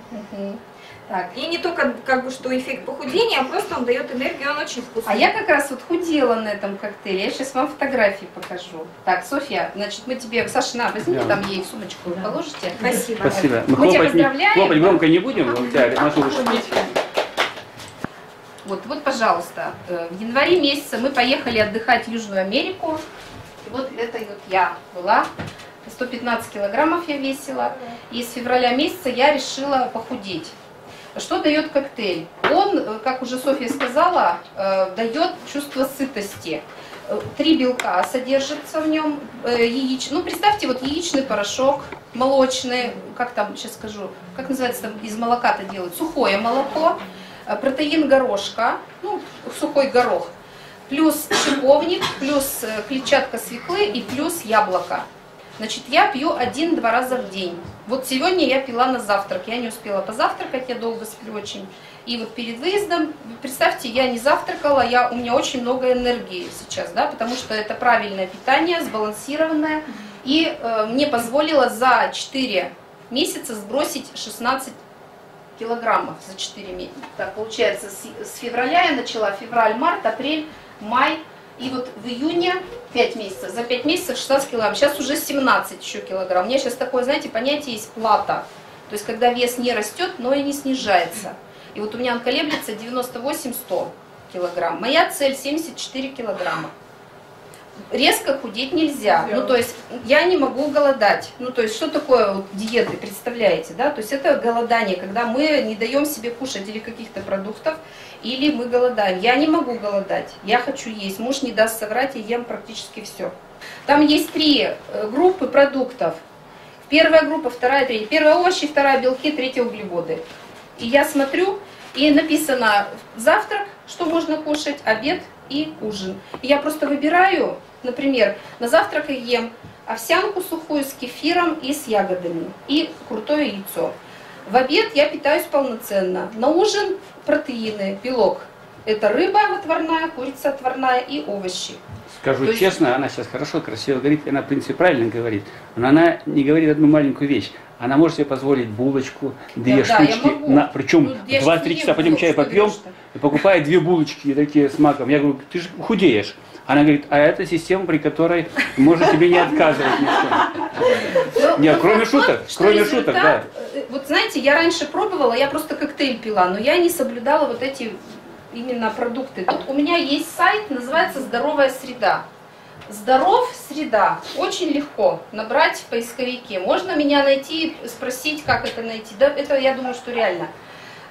Так, И не только как бы что эффект похудения, а просто он дает энергию, он очень вкусный. А я как раз вот худела на этом коктейле. Я сейчас вам фотографии покажу. Так, Софья, значит, мы тебе... Саша, на, возьми Да. там ей сумочку, положите. Спасибо. Спасибо. Мы тебя хлопать, не- поздравляем. хлопать громко не будем, у тебя уж Вот, вот, пожалуйста, э, в январе месяце мы поехали отдыхать в Южную Америку. И вот это вот я была. 115 килограммов я весила. И с февраля месяца я решила похудеть. Что дает коктейль? Он, э, как уже Софья сказала, э, дает чувство сытости. Э, Три белка содержится в нем, яич... ну представьте, вот яичный порошок, молочный, как там, сейчас скажу, как называется, там из молока-то делают, сухое молоко, протеин горошка, ну, сухой горох, плюс шиповник, плюс клетчатка свеклы и плюс яблоко. Значит, я пью один-два раза в день. Вот сегодня я пила на завтрак. Я не успела позавтракать, я долго сплю очень. И вот перед выездом, представьте, я не завтракала, я, у меня очень много энергии сейчас, да, потому что это правильное питание, сбалансированное. И э, мне позволило за 4 месяца сбросить 16 килограммов за 4 месяца. Так, получается, с, с февраля я начала, февраль, март, апрель, май. И вот в июне 5 месяцев, за 5 месяцев 16 килограмм, сейчас уже 17 еще килограмм. У меня сейчас такое, знаете, понятие есть плата. То есть, когда вес не растет, но и не снижается. И вот у меня он колеблется 98-100 килограмм. Моя цель 74 килограмма. Резко худеть нельзя. Ну, то есть, я не могу голодать. Ну, то есть, что такое вот диеты, представляете, да? То есть, это голодание, когда мы не даем себе кушать или каких-то продуктов, или мы голодаем. Я не могу голодать, я хочу есть. Муж не даст соврать, я ем практически все. Там есть три э, группы продуктов. Первая группа, вторая, третья. Первая овощи, вторая белки, третья углеводы. И я смотрю, и написано завтрак, что можно кушать, обед и ужин. И я просто выбираю, например, на завтрак я ем овсянку сухую с кефиром и с ягодами, и крутое яйцо. В обед я питаюсь полноценно. На ужин протеины, белок. Это рыба отварная, курица отварная и овощи. Скажу То есть- честно, она сейчас хорошо, красиво говорит, она, в принципе, правильно говорит. Но она не говорит одну маленькую вещь. Она может себе позволить булочку, две Да, да, штучки, могу. на, причем Ну, я ж 2-3 не часа ем пойдем чай попьем, и покупает две булочки такие с маком. Я говорю, ты же худеешь. Она говорит, а это система, при которой можно тебе не отказывать ни в чем. Ну, Нет, вот кроме шуток, кроме шуток, результат, э, Вот знаете, я раньше пробовала, я просто коктейль пила, но я не соблюдала вот эти именно продукты. Тут у меня есть сайт, называется «Здоровая среда». Здоров среда. Очень легко набрать в поисковике. Можно меня найти, спросить, как это найти. Да, это я думаю, что реально.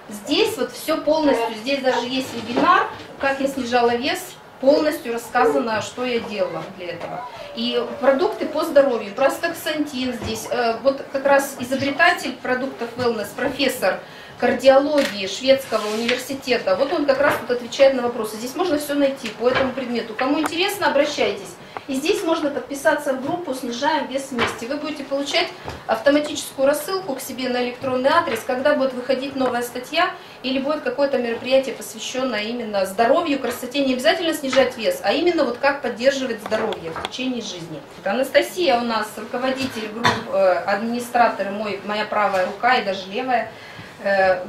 Здесь вот все полностью, здесь даже есть вебинар, как я снижала вес, полностью рассказано, что я делала для этого. И продукты по здоровью, простоксантин здесь, э, вот как раз изобретатель продуктов wellness, профессор кардиологии шведского университета, вот он как раз вот отвечает на вопросы. Здесь можно все найти по этому предмету. Кому интересно, обращайтесь. И здесь можно подписаться в группу «Снижаем вес вместе». Вы будете получать автоматическую рассылку к себе на электронный адрес, когда будет выходить новая статья или будет какое-то мероприятие, посвященное именно здоровью, красоте. Не обязательно снижать вес, а именно вот как поддерживать здоровье в течение жизни. Анастасия у нас руководитель групп, э, администратор, мой, моя правая рука и даже левая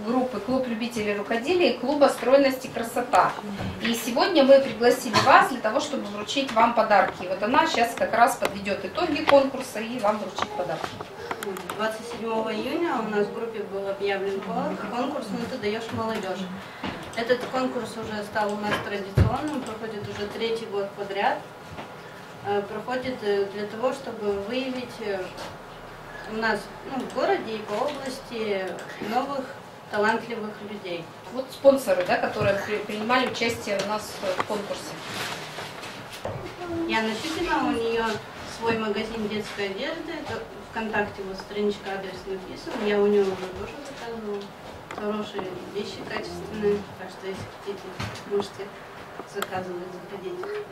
группы «Клуб любителей рукоделия» и клуба «Стройность и красота». И сегодня мы пригласили вас для того, чтобы вручить вам подарки. Вот она сейчас как раз подведет итоги конкурса и вам вручит подарки. 27 июня у нас в группе был объявлен кон- конкурс «Ну ты даешь молодежь». Этот конкурс уже стал у нас традиционным, проходит уже третий год подряд. э, проходит э, для того, чтобы выявить э, у нас ну, в городе и по области новых талантливых людей. Вот спонсоры, да, которые при- принимали участие у нас в конкурсе. Яна Щукина, у нее свой магазин детской одежды, это ВКонтакте вот страничка адрес написан, я у нее уже тоже заказывала хорошие вещи качественные, так что если хотите, можете заказывать, заходите.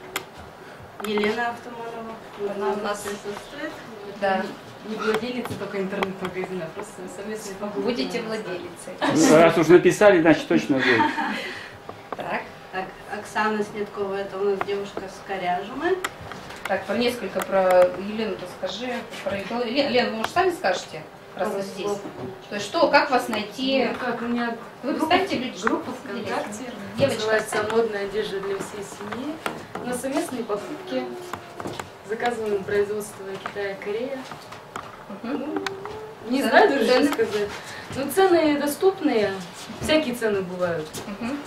Елена Автоманова, Она у нас- присутствует. Да, Не владелица только интернет-магазина, а просто совместный покупки. будете владелицей. *laughs* Ну, Раз уж написали, значит точно будет. Так, Так, Оксана Снеткова, это у нас девушка с коряжмы. так, про несколько про Елену расскажи. Про Елену. Лен, Лен, вы, может, сами скажете, раз вы здесь? То есть что, как вас найти? Ну, как у меня Вы группа, представьте люди. группа ВКонтакте, Девочка, называется «Модная одежда для всей семьи». На совместные покупки заказываем производство Китая, Мгм. Не Цены? знаю даже, Цены? что сказать. Ну, цены доступные, всякие цены бывают. Мгм.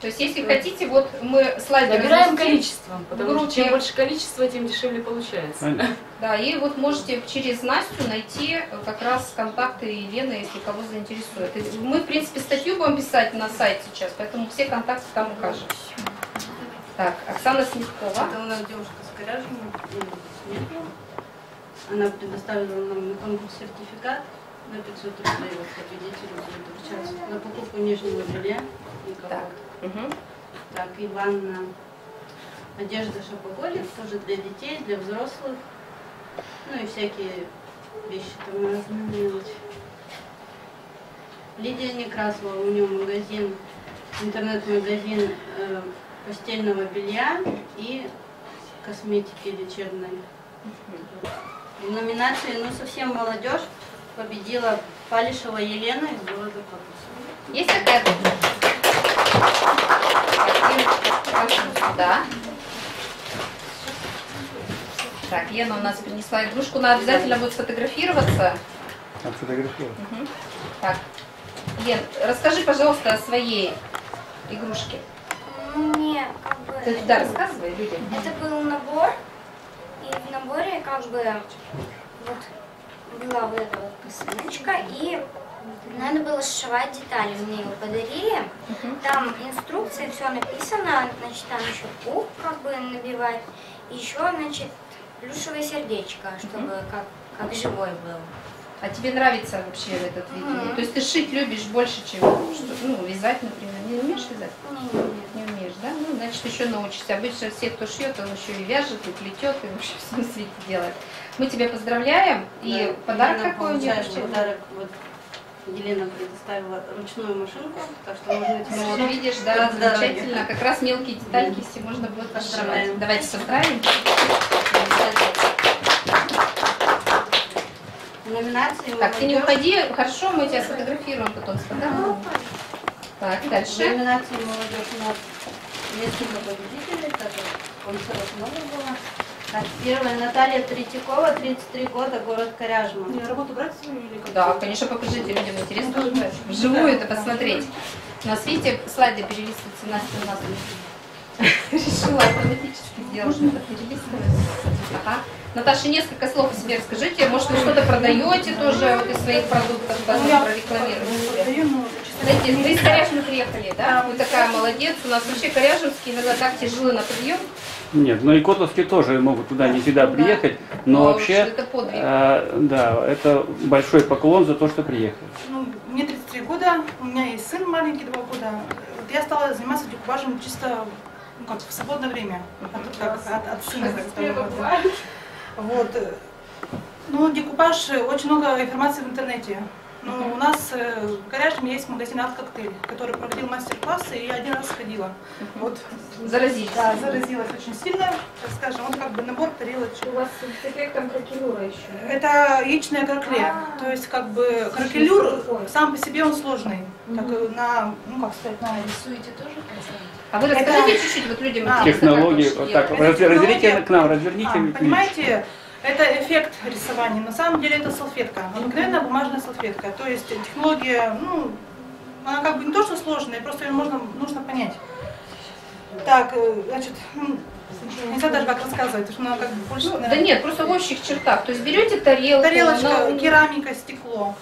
То есть, если хотите, вот мы слайды Набираем количеством, потому группе. что чем больше количество, тем дешевле получается. Правильно? Да, и вот можете через Настю найти э, как раз контакты Елены, если кого заинтересует. И Мы, в принципе, статью будем писать на сайт сейчас, поэтому все контакты там укажем. Так, Оксана Снеткова. Это у нас девушка с Елена Снеткова. Она предоставила нам на конкурс сертификат на 500 рублей вот победителю будет вручаться на покупку нижнего белья и колгот. Мгм. Так, Иванна. Одежда шопоголик, тоже для детей, для взрослых. Ну и всякие вещи там разные мелочи. Лидия Некрасова, у нее магазин, интернет-магазин э, постельного белья и косметики лечебной. В номинации «Ну совсем молодежь» победила Палишева Елена из города Корпуса. Есть такая? Да. Так, Лена у нас принесла игрушку, надо обязательно будет сфотографироваться. Отфотографировал. Мгм. Так, Лен, расскажи, пожалуйста, о своей игрушке. Мне как бы... Ты, да, рассказывай людям. Это был набор, в наборе как бы вот была вот эта вот косыночка, и надо было сшивать детали. Мне его подарили. Там инструкция, все написано, значит, там еще пух как бы набивать, еще, значит, плюшевое сердечко, чтобы как, как живой был. А тебе нравится вообще этот вид? Мгм. То есть ты шить любишь больше, чем что, ну, вязать, например. Не умеешь вязать? Не, Не умеешь, да? Ну, значит, еще научишься. Обычно все, кто шьет, он еще и вяжет, и плетет, и вообще *laughs* все на свете делает. Мы тебя поздравляем. И Да, подарок Елена какой у получает подарок. Вот Елена предоставила ручную машинку, так что можно Ну, вот видишь, да, замечательно. Как раз мелкие детальки все можно будет. Поздравляем. Давайте поздравим. Номинации Так, ты не уходи. Хорошо, мы тебя сфотографируем потом. Сфотографируем. Так, В дальше. номинации молодежь у нас несколько победителей, так спонсоров много было. Так, первая Наталья Третьякова, 33 года, город Коряжма. Мне работу брать свою или как? Да, конечно, покажите людям интересно тоже вживую это посмотреть. У нас, видите, слайды перелистываются, Настя у нас *laughs* решила автоматически сделать, что это перелистывается. Ага. Наташа, несколько слов о себе расскажите. Может, вы что-то продаете тоже вот из своих продуктов, даже прорекламируете? Ну, Кстати, вы из Коряжмы приехали, да? Вы такая молодец. У нас вообще Коряжемские иногда так тяжело на подъем. Нет, но и Котловские тоже могут туда не всегда приехать, но Но вообще, это подвиг. э, да, это большой поклон за то, что приехали. Ну, мне 33 года, у меня есть сын маленький, 2 года. Вот я стала заниматься декупажем чисто ну, как в свободное время, от, как, от, от сына. как Вот. Ну, декупаж, э, очень много информации в интернете. Ну, у нас э, в Коряжме есть магазин «Арт-коктейль», который проводил мастер-классы, и я один раз ходила. Вот. Заразились. Да, заразилась очень сильно, так скажем. Вот как бы набор тарелочек. У вас с эффектом кракелюра еще. Это яичное кракле. То есть как бы кракелюр сам по себе он сложный. Так э, на, ну как сказать, на Рисуете тоже красиво? А вы расскажите чуть-чуть вот людям А, Технологии, вот так, раз- разверните к нам, разверните. А, понимаете, это эффект рисования. На самом деле это салфетка, обыкновенная бумажная салфетка. То есть технология, ну, она как бы не то, что сложная, просто ее можно, нужно понять. Так, э, значит, м, нельзя даже как рассказывать, потому что надо как бы больше... Ну, да наверное, нет, просто в общих чертах. То есть берете тарелку, Тарелочка, она- керамика, стекло.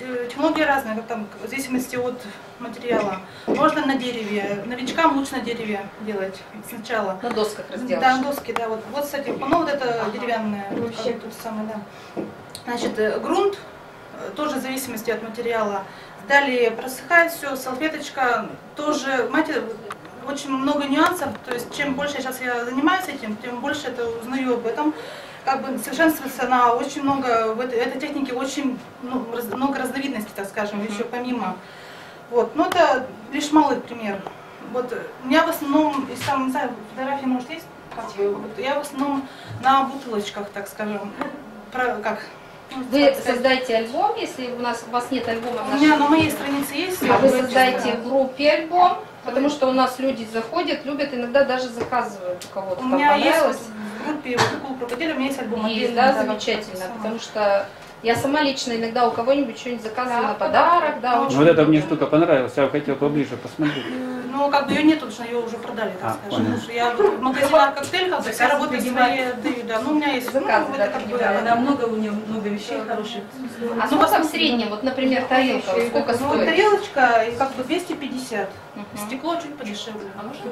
Э, Технологии разные, как там, в зависимости от материала. Можно на дереве. Новичкам лучше на дереве делать сначала. на досках разделать. Да, доски, да. Вот, вот кстати, ну вот это деревянное, как тут самое, да. Значит, э, грунт э, тоже в зависимости от материала. Далее просыхает все, салфеточка тоже, знаете, очень много нюансов. То есть чем больше сейчас я занимаюсь этим, тем больше это узнаю об этом. Как бы совершенствуется она очень много, в этой, этой технике очень ну, раз- много разновидностей, так скажем, еще помимо. Вот, но это лишь малый пример. Вот у меня в основном, и сам, не знаю, фотографии, может, есть? Катя? Вот я в основном на бутылочках, так скажем, ну, про, как? ну, Вы так создаете альбом, если у нас у вас нет альбома У меня на моей странице есть. а вы создаете да. в группе альбом, потому что у нас люди заходят, любят, иногда даже заказывают у кого-то. У меня есть в группе вот клуб крокодиля, у меня есть альбом Есть, да, замечательно, потому что я сама лично иногда у кого-нибудь что-нибудь заказываю на подарок, да, очень Вот эта мне штука понравилась, я хотел поближе посмотреть. Ну, как бы ее нет, потому что ее уже продали, так А, скажем. что я в магазинах коктейль, как бы, вся работа свои отдаю, да. Ну, у меня есть Заказы, ну, да, это как бы, да, много у нее много вещей хороших. А сколько в среднем, вот, например, тарелка, вот сколько Ну, вот стоит? тарелочка, и как бы 250. Стекло чуть подешевле.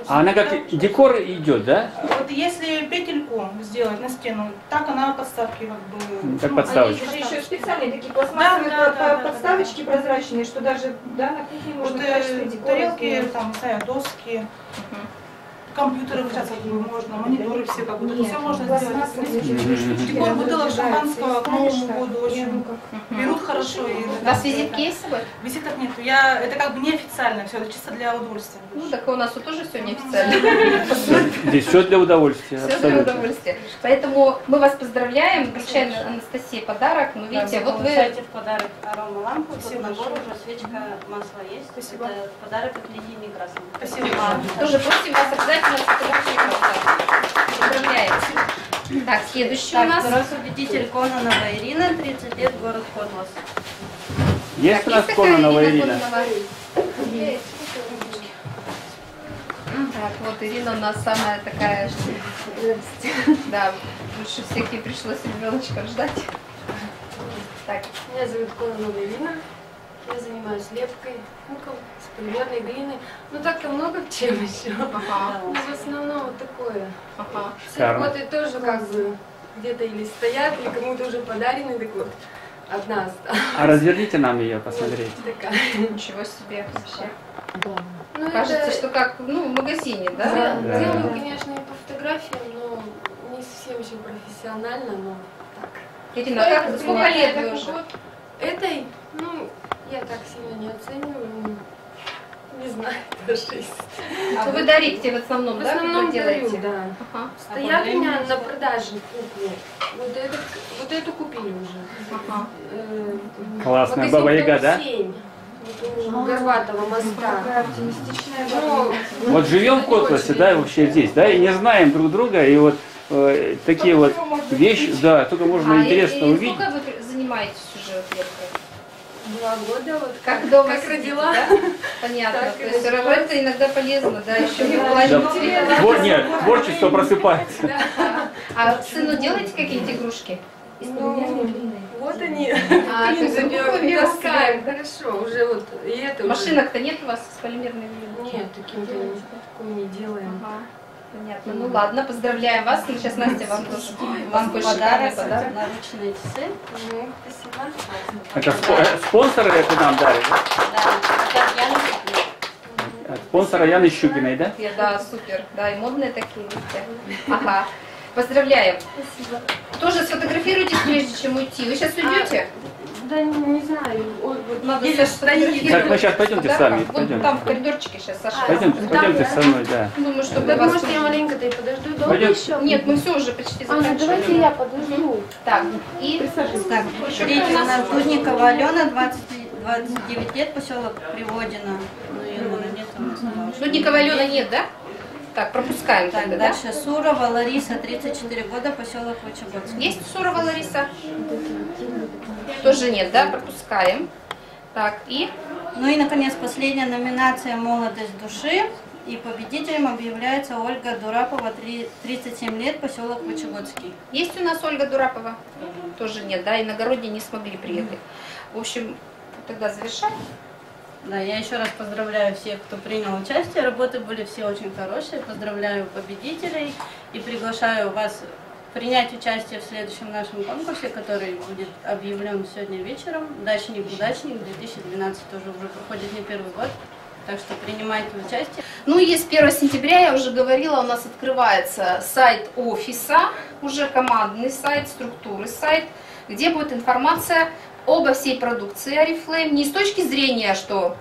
А она как декор идет, да? Вот если петельку сделать на стену, так она подставки как бы... Как ну, подставочка. а Еще специальные такие пластмассовые да, да, по- да, да. подставочки прозрачные, что даже да, на кухне Вот можно в качестве э, декора тарелки, там, не знаю, доски, компьютеры сейчас как бы можно, мониторы все как бы, все можно сделать. Декор бутылок шампанского к Новому году очень берут хорошо. И, У вас визитки есть с собой? Визиток нет. Я, это как бы неофициально все, это чисто для удовольствия. Ну, так у нас тут тоже все неофициально. Здесь все для удовольствия, Все для удовольствия. Поэтому мы вас поздравляем, вручаем Анастасии подарок. Ну, видите, вот вы... получаете в подарок аромалампу, тут Спасибо набор уже свечка, масло есть. Спасибо. Это подарок от Лидии Некрасовой. Спасибо. Тоже просим вас обязательно Так, следующий у Так, нас. второй победитель Кононова Ирина, 30 лет, город Котлас. Есть у нас такая Кононова Ирина? Кононова? Так, вот Ирина у нас самая такая, да, лучше ей пришлось ребеночка ждать. Так, Меня зовут Кононова Ирина. Я занимаюсь лепкой кукол полимерной глины. Ну так-то много чем еще. ага, Но в основном вот такое. ага. Все тоже как бы где-то или стоят, или кому-то уже подарены, так вот. Одна осталась А разверните нам ее посмотреть. такая. Ничего себе вообще. Ну, Кажется, это- что как, ну, в магазине, да? Да, Да. Делаю, конечно, и по фотографиям, но не совсем еще профессионально, но так. Ирина, а как, сколько лет уже? Вот Этой, ну, я так сильно не оцениваю, ну, не знаю, *laughs* даже. А вы дарите в основном, В да? основном вы дарю, делаете? да. Ага. Стоят у меня на продаже куклы. Вот, этот, вот эту купили уже. Ага. Э, Классная Баба Яга, да? «Карусель». Вот у Горбатого моста. Ну, Вот живем в Котласе, да, и вообще здесь, да, и не знаем друг друга, и вот э, такие вот вещи, да, только можно А, и- интересно и увидеть. сколько вы занимаетесь уже? Два года вот. Как дома Как родила. да? Понятно. Так То есть все равно началось. это иногда полезно, да, еще не Да, твор- нет, творчество просыпается. А сыну делаете какие-нибудь игрушки? Ну, вот они. А, таскаем, хорошо, уже вот, и это уже- Машинок-то нет у вас с полимерными глиной? Нет, таким-то не- таким не делаем. Ага. Понятно. Ну ладно, поздравляем вас. И сейчас Настя вам тоже Вам подарок, подарок. наручные часы. Ну, спасибо. Это спо- э, спонсоры это нам дарят, да? От Яны Щукиной. От спонсора Яны Щукиной, да? Я, Да, супер. Да, и модные такие видите. Ага. Поздравляем. Тоже сфотографируйтесь, прежде чем уйти. Вы сейчас уйдете? Да не, не знаю. Ой, вот Надо еле Так, мы сейчас пойдемте с сами. Вон пойдемте. там в коридорчике сейчас Саша. Пойдемте, да, пойдемте да. со мной, да. Думаю, чтобы Так, вас... может, я маленько-то и подожду долго Пойдем. еще? Нет, мы все уже почти А, ну заканчиваем. давайте я подожду. Так, и... У нас Дудникова Алена, 20, 29 лет, поселок Приводино. Ну, ее, наверное, нет у нас. потому что- Дудникова Алена нет, да? Так, пропускаем Так, тогда, да? дальше Сурова Лариса, 34 года, поселок Вычегодск. Есть Сурова Лариса? Тоже нет, да? Пропускаем. Так, и... Ну и, наконец, последняя номинация «Молодость души». И победителем объявляется Ольга Дурапова, три- 37 лет, поселок Вычегодский. Есть у нас Ольга Дурапова? Тоже нет, да, иногородние не смогли приехать. В общем, тогда завершаем. Да, я еще раз поздравляю всех, кто принял участие. Работы были все очень хорошие. Поздравляю победителей и приглашаю вас принять участие в следующем нашем конкурсе, который будет объявлен сегодня вечером. Дачник-удачник 2012 тоже уже проходит не первый год. Так что принимайте участие. Ну и с 1 сентября, я уже говорила, у нас открывается сайт офиса, уже командный сайт, структуры сайт, где будет информация обо всей продукции Oriflame, не с точки зрения, что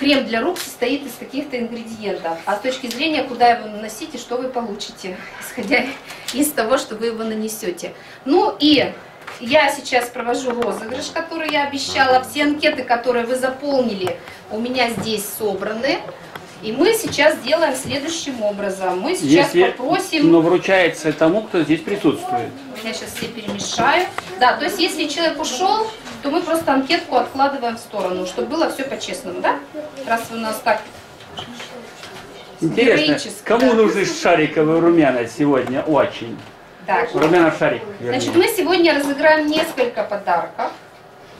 крем для рук состоит из каких-то ингредиентов, а с точки зрения, куда его наносить и что вы получите, *laughs* исходя из того, что вы его нанесете. Ну и я сейчас провожу розыгрыш, который я обещала. Все анкеты, которые вы заполнили, у меня здесь собраны. И мы сейчас делаем следующим образом. Мы сейчас Если, попросим... но вручается тому, кто здесь присутствует. Я сейчас все перемешаю. Да, то есть если человек ушел, то мы просто анкетку откладываем в сторону, чтобы было все по-честному, да? Раз у нас так Интересно, кому да. нужны шариковые румяна сегодня очень? Так. Румяна шарик. вернее. Значит, мы сегодня разыграем несколько подарков.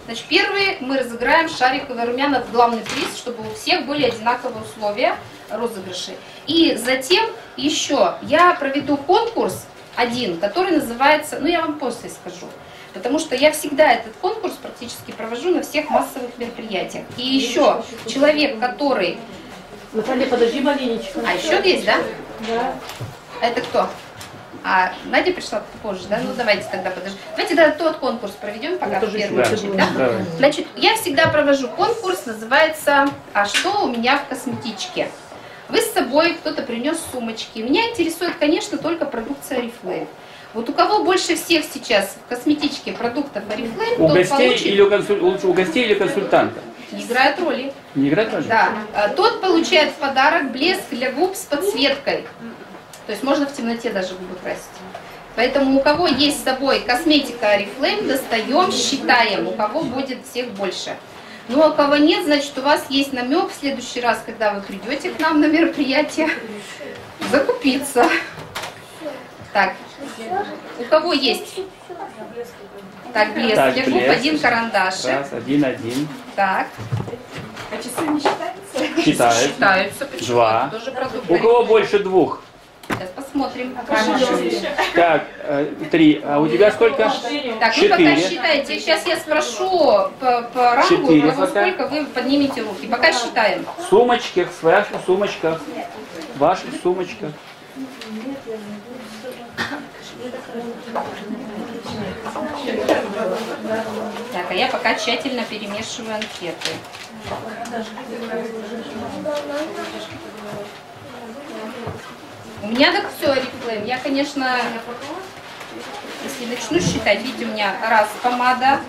Значит, первый мы разыграем шариковые румяна в главный приз, чтобы у всех были одинаковые условия розыгрышей. И затем еще я проведу конкурс один, который называется, ну я вам после скажу, потому что я всегда этот конкурс практически провожу на всех массовых мероприятиях. И еще человек, который... Наталья, подожди маленечко. А еще есть, да? Да. Это кто? А Надя пришла позже, да? Ну давайте тогда подожди. Давайте тогда тот конкурс проведем пока в первую очередь, да? Значит, я всегда провожу конкурс, называется «А что у меня в косметичке?». Вы с собой, кто-то принес сумочки. Меня интересует, конечно, только продукция Oriflame. Вот у кого больше всех сейчас в косметичке продуктов Oriflame, У тот гостей получит... или у консуль- лучше у гостей или консультанта? Не играет роли. Не играет роль? Да. А, Тот получает в подарок блеск для губ с подсветкой. То есть можно в темноте даже губы красить. Поэтому у кого есть с собой косметика Oriflame, достаем, считаем, у кого будет всех больше. Ну а у кого нет, значит у вас есть намек в следующий раз, когда вы придете к нам на мероприятие, закупиться. Так, у кого есть? Так, блеск Так, для блеск. один карандашик. Раз, один, один. Так. А часы не считаются? Считают. Считаются, почему? Два. У кого больше двух? Сейчас посмотрим. Так, э, три. А у тебя сколько? Так, вы пока считаете. Сейчас я спрошу по, по рангу, Четыре у кого пока. сколько, вы поднимете руки. Пока считаем. В сумочках, в ваших сумочках. В ваших сумочках. Так, а я пока тщательно перемешиваю анкеты. У меня так все Oriflame. Я, конечно, если начну считать, видите, у меня раз помада,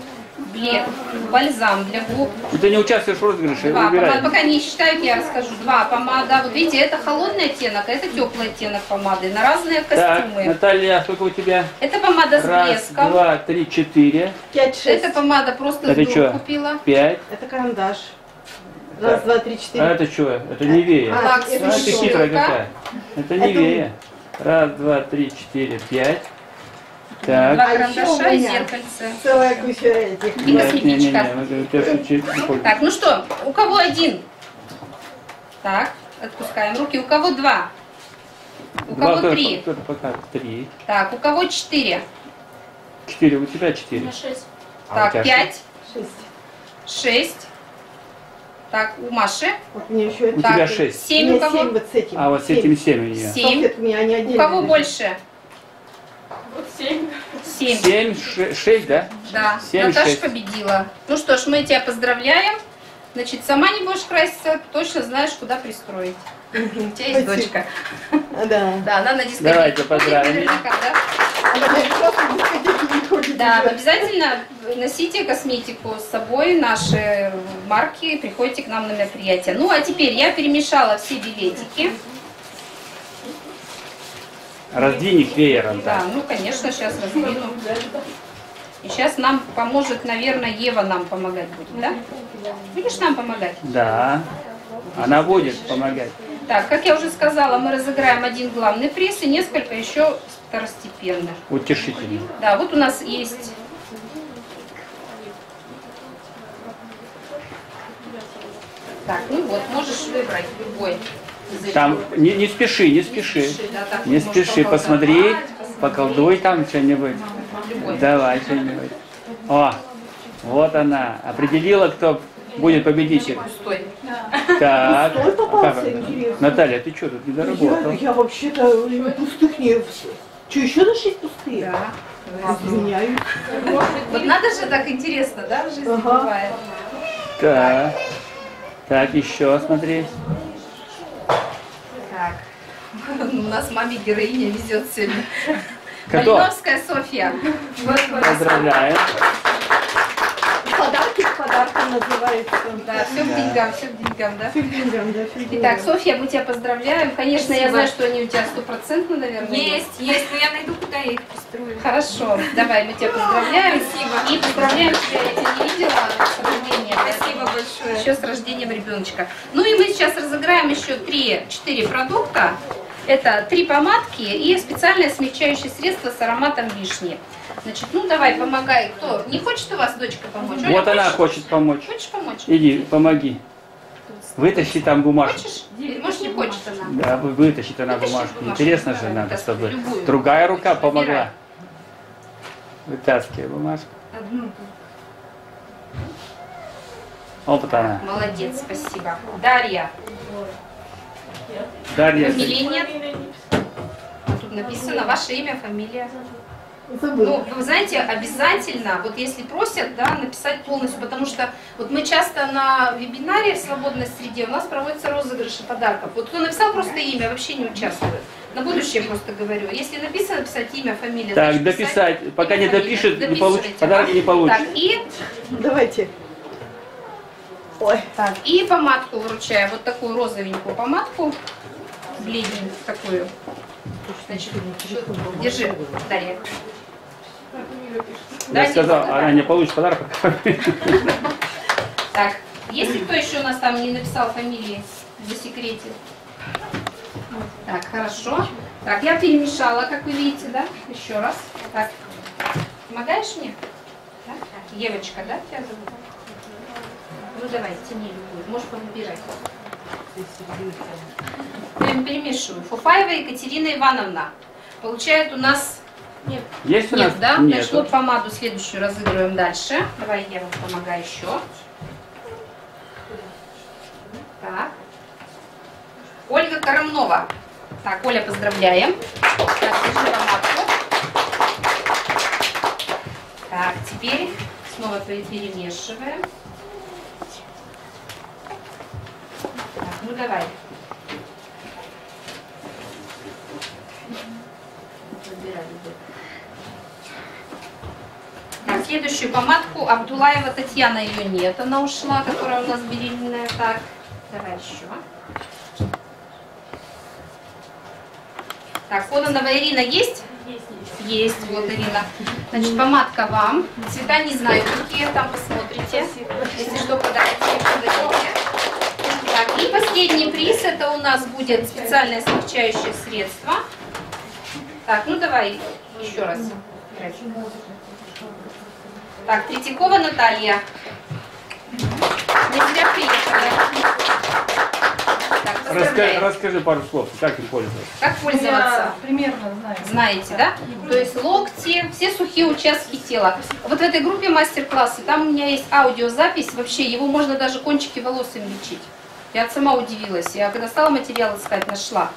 блек, бальзам для губ, Ты не участвуешь в розыгрыше, Два помада, пока не считают, я расскажу. Два помада. Вот видите, это холодный оттенок, а это теплый оттенок помады. На разные Так, костюмы. Наталья, сколько у тебя? Это помада с Раз, блеском. два, три, четыре, Пять, шесть. Это помада просто Это с чё? купила. пять. Это карандаш. Раз, Так. два, три, четыре. А это что? Это Невея. А, это А, еще. хитрая какая. Это Невея. Раз, два, три, четыре, пять. Так. Два А карандаша у и меня зеркальце. Целая куча этих. И Так, косметичка. Так, ну что, у кого один? Так, отпускаем руки. У кого два? У Два, кого три? кто-то пока три. Так, у кого четыре? Четыре, у тебя четыре. шесть. А у Так, тебя пять, Шесть. шесть. Так, у Маши Вот мне еще У Так, тебя шесть. семь у у меня кого? семь вот с этим. А вот с этим семь у нее. Семь. У кого больше? Семь. Семь. Семь, ше- шесть, да? Да, Семь, Наташа шесть. победила. Ну что ж, мы тебя поздравляем. Значит, сама не будешь краситься, точно знаешь, куда пристроить. У тебя есть Спасибо. дочка. Да. Да, она на дискотеке. Давайте поздравим. да? Обязательно носите косметику с собой, наши марки, приходите к нам на мероприятие. Ну, а теперь я перемешала все билетики. Раздвинь их веером. Да, ну, конечно, сейчас раздвину. И сейчас нам поможет, наверное, Ева нам помогать будет, да? Будешь нам помогать? Да. Она будет помогать. Так, как я уже сказала, мы разыграем один главный приз и несколько еще второстепенных. Утешительно. Да, вот у нас есть Так, ну вот, можешь выбрать любой. Там не, не спеши, не спеши. Не спеши, посмотри, поколдуй там что-нибудь. Давай что-нибудь. О, вот она. Определила, кто будет победитель. Так. Попался, А. Наталья, ты что тут не Я, доработал? я вообще-то пустых не... Что, еще на шесть пустые? Да. Извиняюсь. Вот надо же так интересно, да, в жизни Ага. бывает. Так. Так, еще смотри. Так. *laughs* У нас маме героиня везет сегодня. Кто? Малиновская Софья. Поздравляем. Подарки к подаркам называется. Да, все в Да. деньгах, все в деньгах, да? Все в деньгам, да, все Итак, деньгам. Софья, мы тебя поздравляем. Конечно, я Спасибо. знаю, что они у тебя стопроцентно, наверное, Есть, есть, но я найду, куда я их пристрою. Хорошо, давай, мы тебя поздравляем. Спасибо. И поздравляем тебя, я тебя не видела с рождением. Спасибо большое. Еще с рождением ребеночка. Ну и мы сейчас разыграем еще 3-4 продукта. Это три помадки и специальное смягчающее средство с ароматом вишни. Значит, ну давай, помогай. Кто? Не хочет у вас дочка помочь? Оля, Вот она хочешь? хочет помочь. Хочешь помочь? Иди, помоги. Вытащи там бумажку. Хочешь? Может, не хочет она? Да, вы- вытащит она Вытащи бумажку. бумажку, Интересно же надо, чтобы любую. другая рука Выбирай. помогла. Вытаскивай бумажку. Одну. Вот она. Молодец, спасибо. Дарья. Дарья. Фамилии нет? А Тут написано ваше имя, фамилия. Ну, вы знаете, обязательно, вот если просят, да, написать полностью, потому что вот мы часто на вебинаре в свободной среде у нас проводятся розыгрыши подарков. Вот кто написал просто имя, вообще не участвует. На будущее просто говорю. Если написано написать имя, фамилия, Так, значит, дописать. писать Пока не фамилия. допишет, не получит. Подарок ага. не получит. Так, и, Давайте. Ой. так, и помадку вручаю, вот такую розовенькую помадку, бледненькую такую. Значит, держи, Дарья. Я Да, сказал, она не получит подарок. *laughs* Так, есть ли кто еще у нас там не написал фамилии за секрете? Так, хорошо. Так, я перемешала, как вы видите, да? Еще раз. Так, помогаешь мне? Да? Евочка, да, тебя зовут? Ну давай, тяни любую, можешь повыбирать. Перемешиваю. Фуфаева Екатерина Ивановна получает у нас... Нет, Есть у нет нас? да? Нет. Значит, вот помаду следующую разыгрываем дальше. Давай я вам помогаю еще. Так. Ольга Коромнова. Так, Оля, поздравляем. Так, держи помадку. Так, теперь снова пере- перемешиваем. Так, ну давай. Выбирай любой. Так, следующую помадку Абдулаева Татьяна ее нет, она ушла, которая у нас беременная. Так, давай еще. Так, Кононова Ирина есть? Есть, есть. вот Ирина. Значит, помадка вам. Цвета не знаю, какие, там посмотрите. Если что, подайте, подадите. Так, и последний приз, это у нас будет специальное смягчающее средство. Так, ну давай еще раз. Так, Третьякова Наталья. Не зря приехали. Расскажи, расскажи пару слов, как им пользоваться. Как пользоваться? Я примерно знаю. Знаете, да? То есть локти, все сухие участки тела. Вот в этой группе мастер-классы, там у меня есть аудиозапись, вообще его можно даже кончики волос им лечить. Я сама удивилась, я когда стала материал искать, нашла.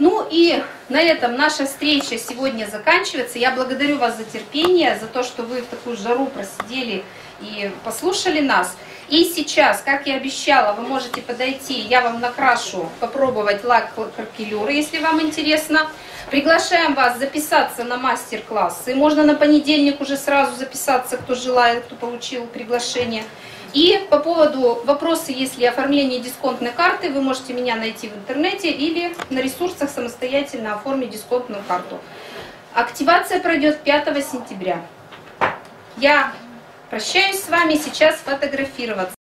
Ну и на этом наша встреча сегодня заканчивается. Я благодарю вас за терпение, за то, что вы в такую жару просидели и послушали нас. И сейчас, как я обещала, вы можете подойти, я вам накрашу, попробовать лак каркелюры, если вам интересно. Приглашаем вас записаться на мастер-классы. Можно на понедельник уже сразу записаться, кто желает, кто получил приглашение. И по поводу вопроса, если оформление дисконтной карты, вы можете меня найти в интернете или на ресурсах самостоятельно оформить дисконтную карту. Активация пройдет 5 сентября. Я прощаюсь с вами сейчас фотографироваться.